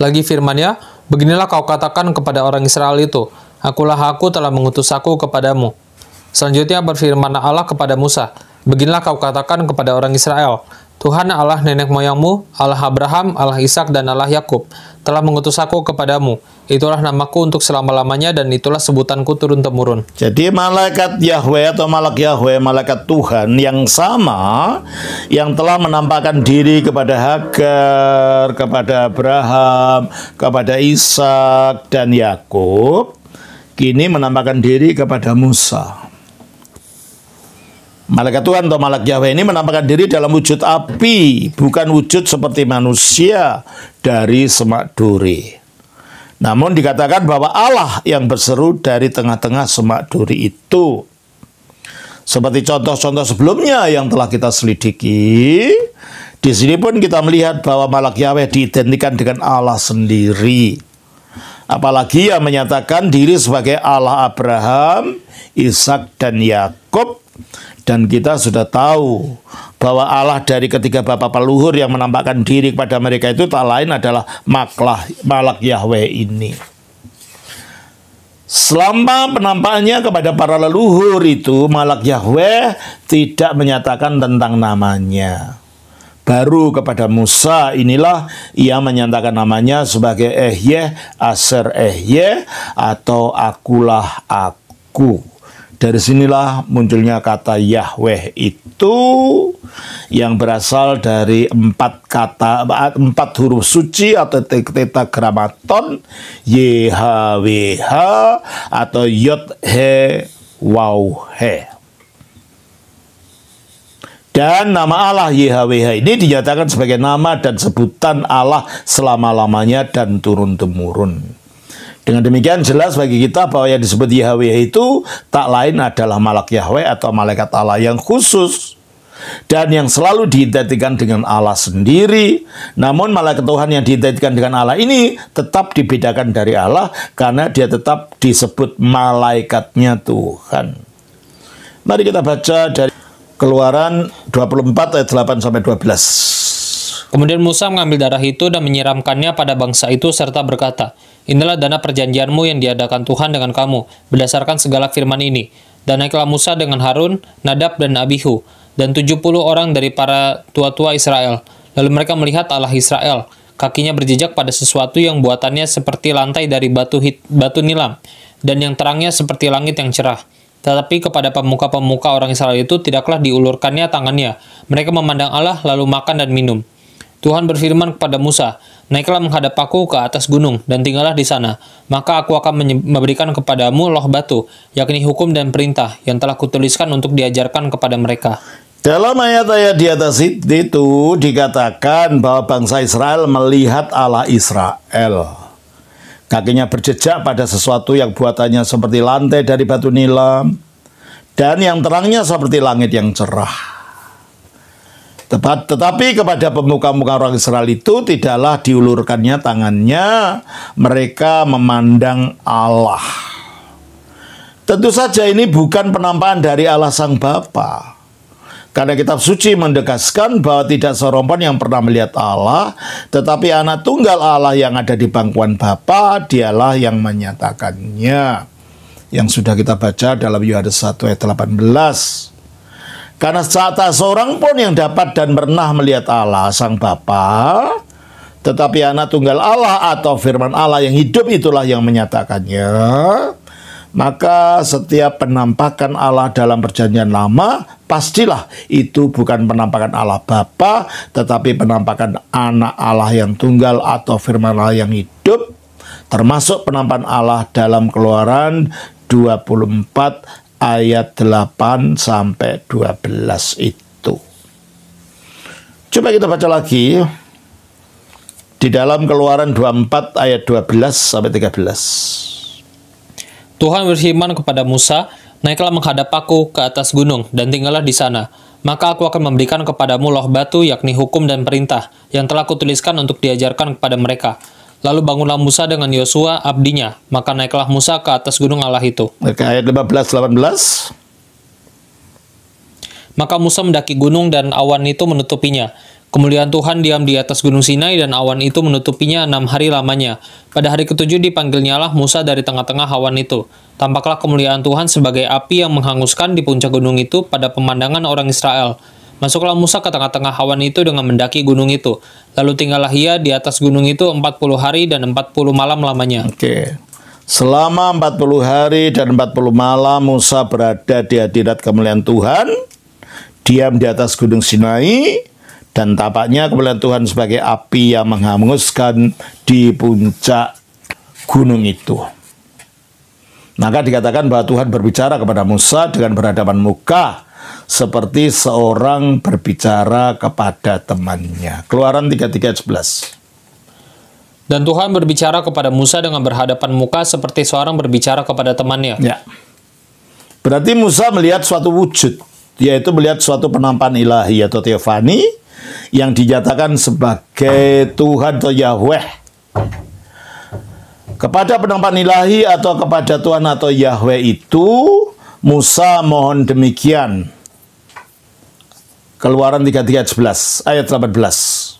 S2: Lagi firmannya, Beginilah kau katakan kepada orang Israel itu, Akulah aku telah mengutus aku kepadamu. Selanjutnya berfirman Allah kepada Musa, Beginilah kau katakan kepada orang Israel, Tuhan Allah nenek moyangmu, Allah Abraham, Allah Ishak dan Allah Yakub telah mengutus aku kepadamu. Itulah namaku untuk selama-lamanya dan itulah sebutanku turun-temurun.
S1: Jadi malaikat Yahweh atau malak Yahweh, malaikat Tuhan yang sama yang telah menampakkan diri kepada Hagar, kepada Abraham, kepada Ishak dan Yakub, kini menampakkan diri kepada Musa. Malaikat Tuhan atau malak Yahweh ini menampakkan diri dalam wujud api, bukan wujud seperti manusia dari semak duri. Namun dikatakan bahwa Allah yang berseru dari tengah-tengah semak duri itu. Seperti contoh-contoh sebelumnya yang telah kita selidiki, Di sini pun kita melihat bahwa Malak Yahweh diidentikan dengan Allah sendiri. Apalagi yang menyatakan diri sebagai Allah Abraham, Ishak dan Yakub dan kita sudah tahu bahwa Allah dari ketiga bapak peluhur yang menampakkan diri kepada mereka itu tak lain adalah maklah Malak Yahweh ini. Selama penampakannya kepada para leluhur itu, Malak Yahweh tidak menyatakan tentang namanya. Baru kepada Musa inilah ia menyatakan namanya sebagai Ehye, Aser Ehye, atau Akulah Aku. Dari sinilah munculnya kata Yahweh itu yang berasal dari empat kata empat huruf suci atau tetragramaton YHWH atau Yod He Waw He. Dan nama Allah YHWH ini dinyatakan sebagai nama dan sebutan Allah selama-lamanya dan turun-temurun. Dengan demikian jelas bagi kita bahwa yang disebut Yahweh itu tak lain adalah malak Yahweh atau malaikat Allah yang khusus dan yang selalu diidentikan dengan Allah sendiri. Namun malaikat Tuhan yang diidentikan dengan Allah ini tetap dibedakan dari Allah karena dia tetap disebut malaikatnya Tuhan. Mari kita baca dari Keluaran 24 ayat 8 sampai 12.
S2: Kemudian Musa mengambil darah itu dan menyiramkannya pada bangsa itu serta berkata, Inilah dana perjanjianmu yang diadakan Tuhan dengan kamu, berdasarkan segala firman ini. Dan naiklah Musa dengan Harun, Nadab, dan Abihu, dan 70 orang dari para tua-tua Israel. Lalu mereka melihat Allah Israel, kakinya berjejak pada sesuatu yang buatannya seperti lantai dari batu hit, batu nilam, dan yang terangnya seperti langit yang cerah. Tetapi kepada pemuka-pemuka orang Israel itu tidaklah diulurkannya tangannya. Mereka memandang Allah lalu makan dan minum. Tuhan berfirman kepada Musa, Naiklah menghadap aku ke atas gunung, dan tinggallah di sana. Maka aku akan memberikan kepadamu loh batu, yakni hukum dan perintah, yang telah kutuliskan untuk diajarkan kepada mereka.
S1: Dalam ayat-ayat di atas itu dikatakan bahwa bangsa Israel melihat Allah Israel. Kakinya berjejak pada sesuatu yang buatannya seperti lantai dari batu nilam, dan yang terangnya seperti langit yang cerah. Tepat, tetapi kepada pemuka-pemuka orang Israel itu tidaklah diulurkannya tangannya, mereka memandang Allah. Tentu saja ini bukan penampakan dari Allah Sang Bapa. Karena kitab suci mendegaskan bahwa tidak seorang pun yang pernah melihat Allah, tetapi anak tunggal Allah yang ada di bangkuan Bapa, dialah yang menyatakannya. Yang sudah kita baca dalam Yohanes 1 ayat 18. Karena saat seorang pun yang dapat dan pernah melihat Allah Sang Bapa, tetapi anak tunggal Allah atau firman Allah yang hidup itulah yang menyatakannya. Maka setiap penampakan Allah dalam perjanjian lama pastilah itu bukan penampakan Allah Bapa, tetapi penampakan anak Allah yang tunggal atau firman Allah yang hidup, termasuk penampakan Allah dalam keluaran 24 ayat 8 sampai 12 itu. Coba kita baca lagi di dalam Keluaran 24 ayat 12 sampai 13.
S2: Tuhan berfirman kepada Musa, "Naiklah menghadap aku ke atas gunung dan tinggallah di sana. Maka aku akan memberikan kepadamu loh batu yakni hukum dan perintah yang telah kutuliskan untuk diajarkan kepada mereka." Lalu bangunlah Musa dengan Yosua abdinya, maka naiklah Musa ke atas gunung Allah itu.
S1: Ayat 15-18.
S2: Maka Musa mendaki gunung dan awan itu menutupinya. Kemuliaan Tuhan diam di atas gunung Sinai dan awan itu menutupinya enam hari lamanya. Pada hari ketujuh dipanggilnya Allah Musa dari tengah-tengah awan itu. Tampaklah kemuliaan Tuhan sebagai api yang menghanguskan di puncak gunung itu pada pemandangan orang Israel. Masuklah Musa ke tengah-tengah awan itu dengan mendaki gunung itu. Lalu tinggallah ia di atas gunung itu 40 hari dan 40 malam lamanya.
S1: Oke. Selama 40 hari dan 40 malam Musa berada di hadirat kemuliaan Tuhan, diam di atas gunung Sinai, dan tampaknya kemuliaan Tuhan sebagai api yang menghanguskan di puncak gunung itu. Maka dikatakan bahwa Tuhan berbicara kepada Musa dengan berhadapan muka seperti seorang berbicara kepada temannya. Keluaran 33:11.
S2: Dan Tuhan berbicara kepada Musa dengan berhadapan muka seperti seorang berbicara kepada temannya.
S1: Ya. Berarti Musa melihat suatu wujud, yaitu melihat suatu penampakan ilahi atau teofani yang dinyatakan sebagai Tuhan atau Yahweh kepada penampan ilahi atau kepada Tuhan atau Yahweh itu Musa mohon demikian Keluaran 33 ayat 11 ayat 18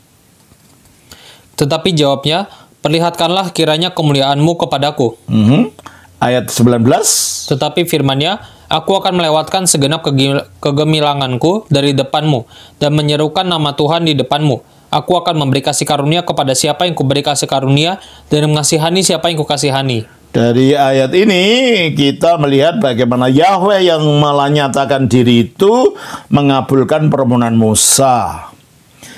S2: Tetapi jawabnya perlihatkanlah kiranya kemuliaanmu kepadaku
S1: Mhm. ayat 19
S2: Tetapi firmannya, Aku akan melewatkan segenap kegemilanganku dari depanmu dan menyerukan nama Tuhan di depanmu. Aku akan memberi kasih karunia kepada siapa yang kuberi kasih karunia dan mengasihani siapa yang kukasihani.
S1: Dari ayat ini kita melihat bagaimana Yahweh yang menyatakan diri itu mengabulkan permohonan Musa.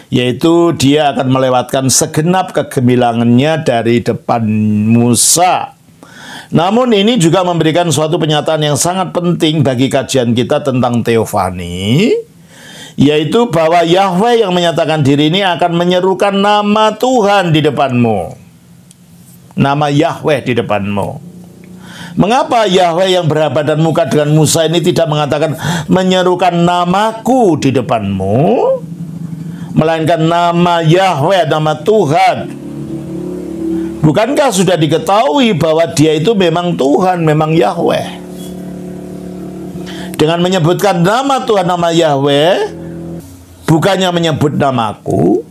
S1: Yaitu dia akan melewatkan segenap kegemilangannya dari depan Musa. Namun ini juga memberikan suatu penyataan yang sangat penting bagi kajian kita tentang teofani, yaitu bahwa Yahweh yang menyatakan diri ini akan menyerukan nama Tuhan di depanmu. Nama Yahweh di depanmu. Mengapa Yahweh yang berhadapan muka dengan Musa ini tidak mengatakan menyerukan namaku di depanmu? Melainkan nama Yahweh, nama Tuhan. Bukankah sudah diketahui bahwa dia itu memang Tuhan, memang Yahweh? Dengan menyebutkan nama Tuhan, nama Yahweh, bukannya menyebut namaku,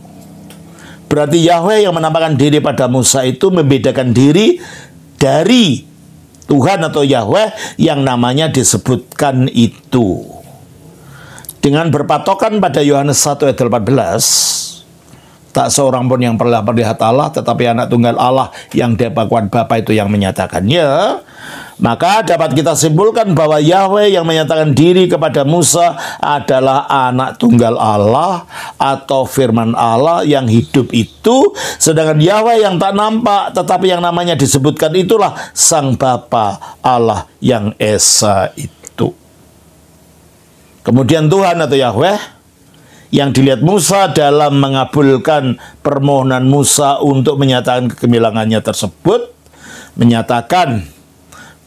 S1: berarti Yahweh yang menampakkan diri pada Musa itu membedakan diri dari Tuhan atau Yahweh yang namanya disebutkan itu. Dengan berpatokan pada Yohanes 1 ayat 18, Tak seorang pun yang pernah melihat Allah, tetapi anak tunggal Allah yang dipakuan Bapa itu yang menyatakannya. Maka dapat kita simpulkan bahwa Yahweh yang menyatakan diri kepada Musa adalah anak tunggal Allah atau firman Allah yang hidup itu. Sedangkan Yahweh yang tak nampak tetapi yang namanya disebutkan itulah Sang Bapa Allah yang Esa itu. Kemudian Tuhan atau Yahweh yang dilihat Musa dalam mengabulkan permohonan Musa untuk menyatakan kegemilangannya tersebut menyatakan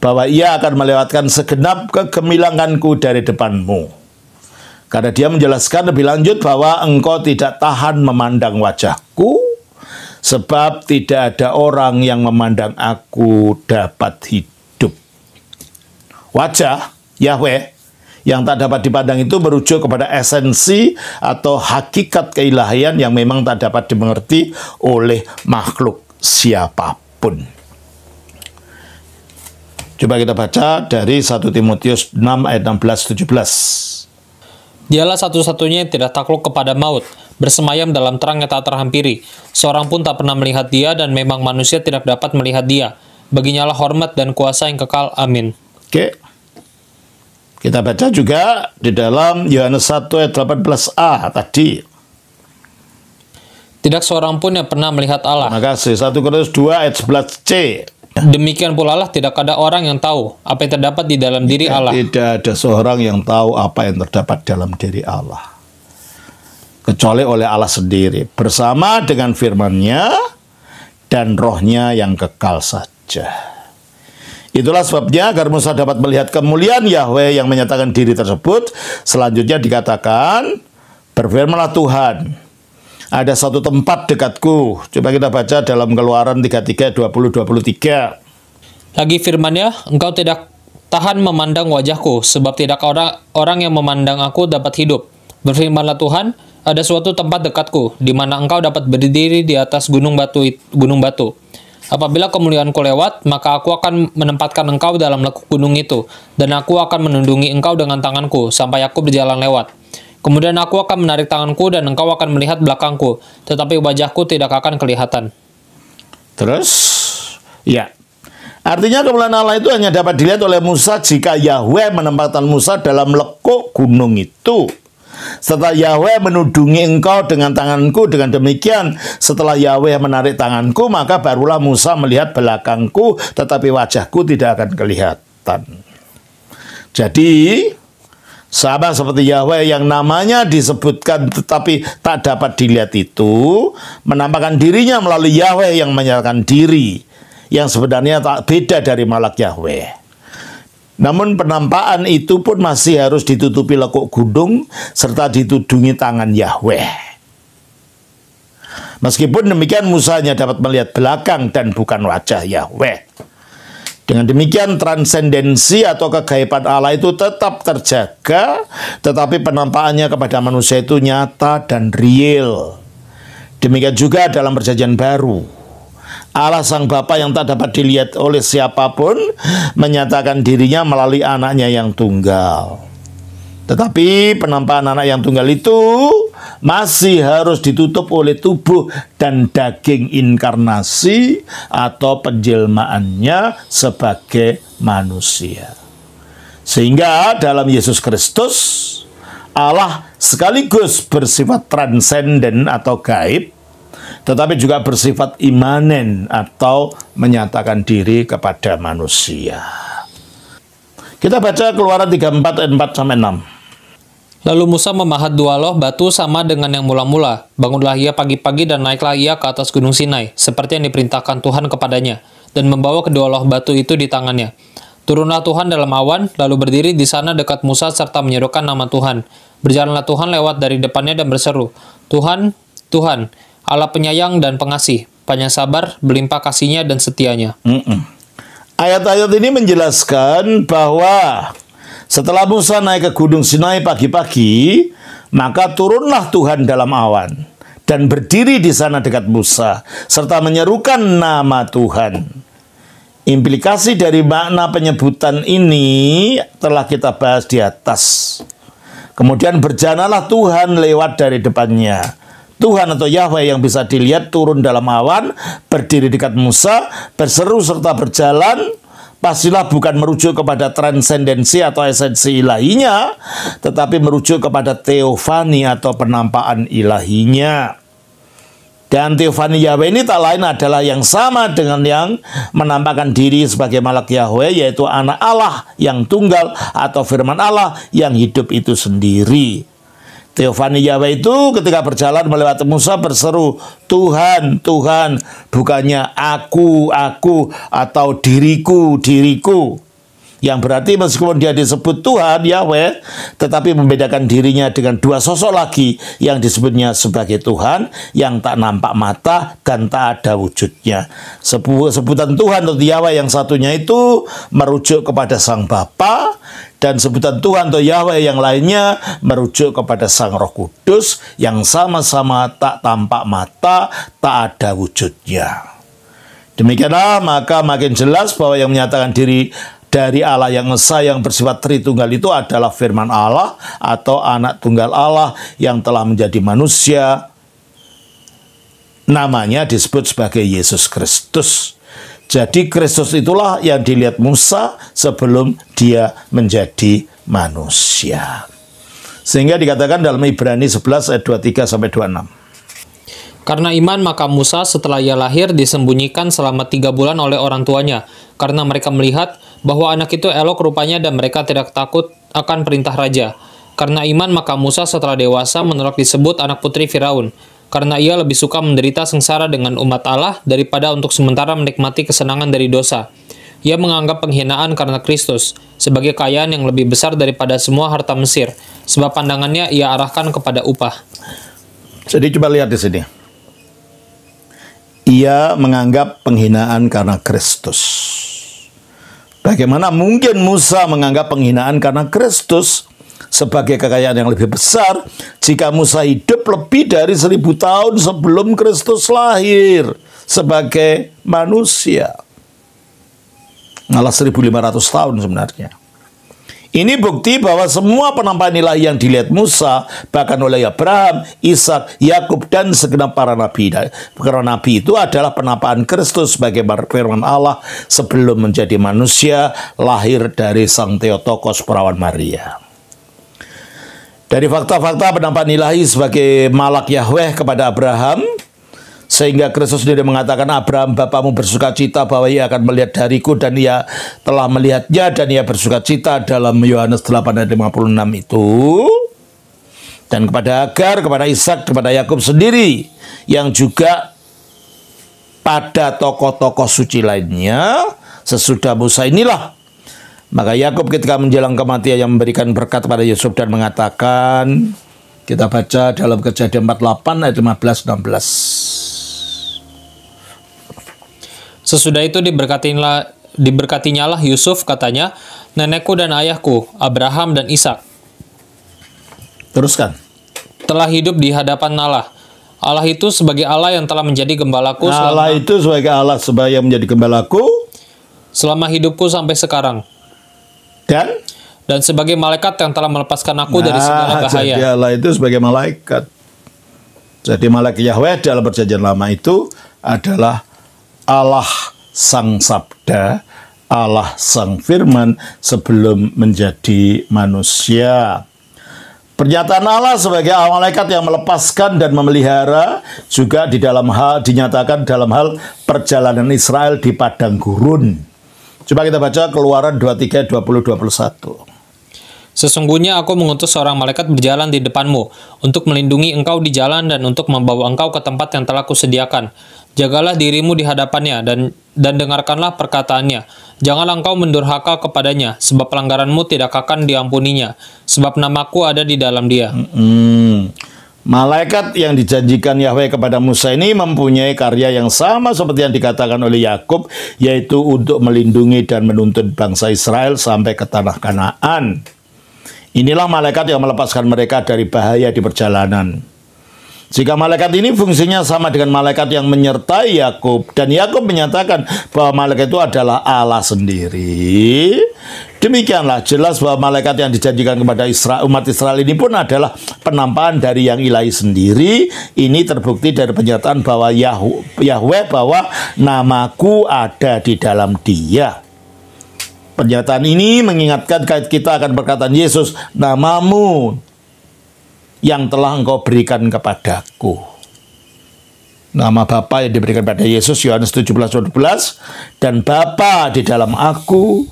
S1: bahwa ia akan melewatkan segenap kegemilanganku dari depanmu. Karena dia menjelaskan lebih lanjut bahwa engkau tidak tahan memandang wajahku, sebab tidak ada orang yang memandang aku dapat hidup. Wajah Yahweh yang tak dapat dipandang itu merujuk kepada esensi atau hakikat keilahian yang memang tak dapat dimengerti oleh makhluk siapa pun. Coba kita baca dari 1 Timotius 6 ayat 16 17.
S2: Dialah satu-satunya yang tidak takluk kepada maut, bersemayam dalam terang yang tak terhampiri. Seorang pun tak pernah melihat dia dan memang manusia tidak dapat melihat dia. Baginyalah hormat dan kuasa yang kekal. Amin.
S1: Oke. Kita baca juga di dalam Yohanes 1 ayat 18a tadi.
S2: Tidak seorang pun yang pernah melihat Allah.
S1: Terima kasih. 1 Korintus 2 ayat 11c.
S2: Demikian pula lah tidak ada orang yang tahu apa yang terdapat di dalam diri Allah.
S1: Tidak ada seorang yang tahu apa yang terdapat dalam diri Allah. Kecuali oleh Allah sendiri. Bersama dengan firman-Nya dan rohnya yang kekal saja. Itulah sebabnya agar Musa dapat melihat kemuliaan Yahweh yang menyatakan diri tersebut. Selanjutnya dikatakan, berfirmanlah Tuhan, ada satu tempat dekatku. Coba kita baca dalam keluaran 33, 20, 23.
S2: Lagi firmannya, engkau tidak tahan memandang wajahku, sebab tidak orang orang yang memandang aku dapat hidup. Berfirmanlah Tuhan, ada suatu tempat dekatku, di mana engkau dapat berdiri di atas gunung batu gunung batu. Apabila kemuliaanku lewat, maka aku akan menempatkan engkau dalam lekuk gunung itu, dan aku akan menundungi engkau dengan tanganku, sampai aku berjalan lewat. Kemudian aku akan menarik tanganku, dan engkau akan melihat belakangku, tetapi wajahku tidak akan kelihatan.
S1: Terus, ya. Artinya kemuliaan Allah itu hanya dapat dilihat oleh Musa jika Yahweh menempatkan Musa dalam lekuk gunung itu. Setelah Yahweh menudungi engkau dengan tanganku, dengan demikian setelah Yahweh menarik tanganku, maka barulah Musa melihat belakangku, tetapi wajahku tidak akan kelihatan. Jadi, sama seperti Yahweh yang namanya disebutkan tetapi tak dapat dilihat itu, menampakkan dirinya melalui Yahweh yang menyatakan diri, yang sebenarnya tak beda dari malak Yahweh. Namun penampakan itu pun masih harus ditutupi lekuk gunung serta ditudungi tangan Yahweh. Meskipun demikian Musa hanya dapat melihat belakang dan bukan wajah Yahweh. Dengan demikian transendensi atau kegaiban Allah itu tetap terjaga, tetapi penampakannya kepada manusia itu nyata dan real. Demikian juga dalam perjanjian baru. Allah Sang Bapa yang tak dapat dilihat oleh siapa pun menyatakan dirinya melalui anaknya yang tunggal. Tetapi penampakan anak yang tunggal itu masih harus ditutup oleh tubuh dan daging inkarnasi atau penjelmaannya sebagai manusia. Sehingga dalam Yesus Kristus Allah sekaligus bersifat transenden atau gaib tetapi juga bersifat imanen atau menyatakan diri kepada manusia. Kita baca keluaran 34 ayat 4 sampai 6.
S2: Lalu Musa memahat dua loh batu sama dengan yang mula-mula. Bangunlah ia pagi-pagi dan naiklah ia ke atas gunung Sinai, seperti yang diperintahkan Tuhan kepadanya, dan membawa kedua loh batu itu di tangannya. Turunlah Tuhan dalam awan, lalu berdiri di sana dekat Musa serta menyerukan nama Tuhan. Berjalanlah Tuhan lewat dari depannya dan berseru, Tuhan, Tuhan, Allah penyayang dan pengasih, panjang sabar, berlimpah kasihnya dan setianya.
S1: Ayat-ayat ini menjelaskan bahwa setelah Musa naik ke Gunung Sinai pagi-pagi, maka turunlah Tuhan dalam awan dan berdiri di sana dekat Musa serta menyerukan nama Tuhan. Implikasi dari makna penyebutan ini telah kita bahas di atas. Kemudian berjalanlah Tuhan lewat dari depannya. Tuhan atau Yahweh yang bisa dilihat turun dalam awan, berdiri dekat Musa, berseru serta berjalan pastilah bukan merujuk kepada transendensi atau esensi ilahinya, tetapi merujuk kepada teofani atau penampakan ilahinya. Dan teofani Yahweh ini tak lain adalah yang sama dengan yang menampakkan diri sebagai malak Yahweh, yaitu anak Allah yang tunggal atau firman Allah yang hidup itu sendiri. Teofani Yahweh itu ketika berjalan melewati Musa berseru, Tuhan, Tuhan, bukannya aku, aku, atau diriku, diriku. Yang berarti meskipun dia disebut Tuhan, Yahweh, tetapi membedakan dirinya dengan dua sosok lagi yang disebutnya sebagai Tuhan, yang tak nampak mata dan tak ada wujudnya. Sebutan Tuhan atau Yahweh yang satunya itu merujuk kepada Sang Bapa, dan sebutan Tuhan atau Yahweh yang lainnya merujuk kepada Sang Roh Kudus yang sama-sama tak tampak mata, tak ada wujudnya. Demikianlah maka makin jelas bahwa yang menyatakan diri dari Allah yang esa yang bersifat Tritunggal itu adalah firman Allah atau anak tunggal Allah yang telah menjadi manusia. Namanya disebut sebagai Yesus Kristus. Jadi Kristus itulah yang dilihat Musa sebelum dia menjadi manusia. Sehingga dikatakan dalam Ibrani 11 ayat 23 sampai 26.
S2: Karena iman maka Musa setelah ia lahir disembunyikan selama tiga bulan oleh orang tuanya, karena mereka melihat bahwa anak itu elok rupanya dan mereka tidak takut akan perintah raja. Karena iman maka Musa setelah dewasa menolak disebut anak putri Firaun, karena ia lebih suka menderita sengsara dengan umat Allah daripada untuk sementara menikmati kesenangan dari dosa. Ia menganggap penghinaan karena Kristus sebagai kekayaan yang lebih besar daripada semua harta Mesir, sebab pandangannya ia arahkan kepada upah.
S1: Jadi coba lihat di sini ia menganggap penghinaan karena Kristus. Bagaimana mungkin Musa menganggap penghinaan karena Kristus sebagai kekayaan yang lebih besar jika Musa hidup lebih dari seribu tahun sebelum Kristus lahir sebagai manusia. Malah 1500 tahun sebenarnya. Ini bukti bahwa semua penampakan ilahi yang dilihat Musa, bahkan oleh Abraham, Ishak, Yakub dan segenap para nabi. Karena nabi itu adalah penampakan Kristus sebagai firman Allah sebelum menjadi manusia, lahir dari Sang Theotokos perawan Maria. Dari fakta-fakta penampakan ilahi sebagai malak Yahweh kepada Abraham, sehingga Kristus sendiri mengatakan Abraham bapamu bersuka cita bahwa ia akan melihat dariku dan ia telah melihatnya dan ia bersuka cita dalam Yohanes 8 ayat 56 itu. Dan kepada Agar, kepada Ishak, kepada Yakub sendiri yang juga pada tokoh-tokoh suci lainnya sesudah Musa inilah maka Yakub ketika menjelang kematian yang memberikan berkat pada Yusuf dan mengatakan kita baca dalam kejadian 48 ayat 15 16
S2: Sesudah itu diberkatilah diberkatinya lah Yusuf katanya, nenekku dan ayahku, Abraham dan Ishak,
S1: Teruskan.
S2: telah hidup di hadapan Allah. Allah itu sebagai Allah yang telah menjadi gembalaku selama,
S1: Allah itu sebagai Allah sebagai menjadi gembalaku
S2: selama hidupku sampai sekarang.
S1: Dan
S2: Dan sebagai malaikat yang telah melepaskan aku dari segala
S1: Nah,
S2: bahaya.
S1: Jadi Allah itu sebagai malaikat. Jadi malaikat Yahweh dalam perjanjian lama itu adalah Allah sang sabda, Allah sang firman sebelum menjadi manusia. Pernyataan Allah sebagai malaikat yang melepaskan dan memelihara juga di dalam hal dinyatakan dalam hal perjalanan Israel di padang gurun. Coba kita baca Keluaran 23 20 21.
S2: Sesungguhnya aku mengutus seorang malaikat berjalan di depanmu untuk melindungi engkau di jalan dan untuk membawa engkau ke tempat yang telah kusediakan. Jagalah dirimu di hadapannya dan dan dengarkanlah perkataannya. Janganlah engkau mendurhaka kepadanya, sebab pelanggaranmu tidak akan diampuninya, sebab namaku ada di dalam dia.
S1: Hmm. Malaikat yang dijanjikan Yahweh kepada Musa ini mempunyai karya yang sama seperti yang dikatakan oleh Yakub, yaitu untuk melindungi dan menuntun bangsa Israel sampai ke tanah Kanaan. Inilah malaikat yang melepaskan mereka dari bahaya di perjalanan. Jika malaikat ini fungsinya sama dengan malaikat yang menyertai Yakub dan Yakub menyatakan bahwa malaikat itu adalah Allah sendiri, demikianlah jelas bahwa malaikat yang dijanjikan kepada Israel, umat Israel ini pun adalah penampakan dari yang ilahi sendiri. Ini terbukti dari pernyataan bahwa Yahweh bahwa namaku ada di dalam Dia. Pernyataan ini mengingatkan kait kita akan perkataan Yesus, namamu yang telah engkau berikan kepadaku. Nama Bapa yang diberikan pada Yesus Yohanes 17 12 dan Bapa di dalam aku,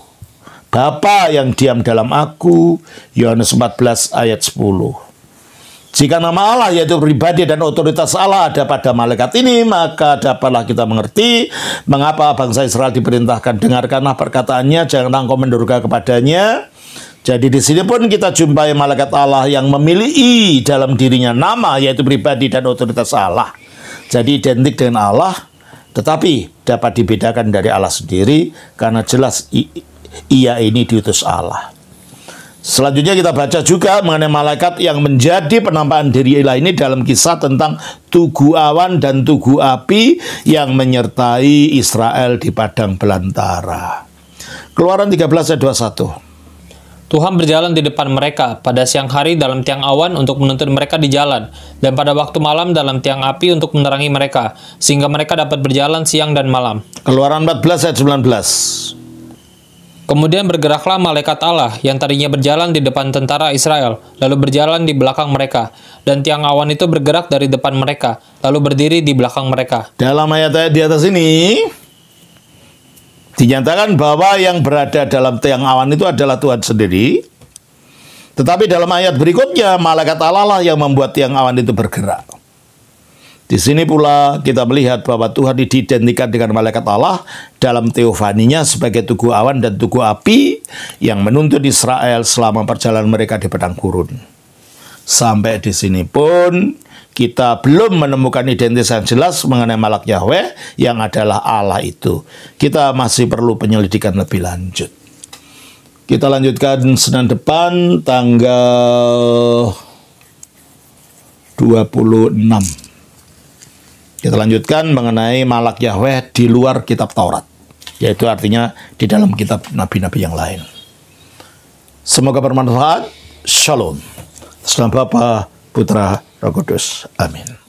S1: Bapa yang diam dalam aku Yohanes 14 ayat 10. Jika nama Allah yaitu pribadi dan otoritas Allah ada pada malaikat ini, maka dapatlah kita mengerti mengapa bangsa Israel diperintahkan dengarkanlah perkataannya, janganlah engkau mendurga kepadanya. Jadi di sini pun kita jumpai malaikat Allah yang memiliki dalam dirinya nama yaitu pribadi dan otoritas Allah. Jadi identik dengan Allah, tetapi dapat dibedakan dari Allah sendiri karena jelas ia ini diutus Allah. Selanjutnya kita baca juga mengenai malaikat yang menjadi penampakan diri Allah ini dalam kisah tentang tugu awan dan tugu api yang menyertai Israel di padang belantara. Keluaran 13 ayat 21.
S2: Tuhan berjalan di depan mereka pada siang hari dalam tiang awan untuk menuntun mereka di jalan, dan pada waktu malam dalam tiang api untuk menerangi mereka, sehingga mereka dapat berjalan siang dan malam.
S1: Keluaran 14 ayat 19.
S2: Kemudian bergeraklah malaikat Allah yang tadinya berjalan di depan tentara Israel, lalu berjalan di belakang mereka, dan tiang awan itu bergerak dari depan mereka, lalu berdiri di belakang mereka.
S1: Dalam ayat-ayat di atas ini dinyatakan bahwa yang berada dalam tiang awan itu adalah Tuhan sendiri. Tetapi dalam ayat berikutnya malaikat Allah lah yang membuat tiang awan itu bergerak. Di sini pula kita melihat bahwa Tuhan diidentikan dengan malaikat Allah dalam teofaninya sebagai tugu awan dan tugu api yang menuntun Israel selama perjalanan mereka di padang gurun. Sampai di sini pun kita belum menemukan identitas yang jelas mengenai malak Yahweh yang adalah Allah itu. Kita masih perlu penyelidikan lebih lanjut. Kita lanjutkan Senin depan tanggal 26. Kita lanjutkan mengenai malak Yahweh di luar kitab Taurat. Yaitu artinya di dalam kitab nabi-nabi yang lain. Semoga bermanfaat. Shalom. Selamat Bapa, Putra, Roh Kudus. Amin.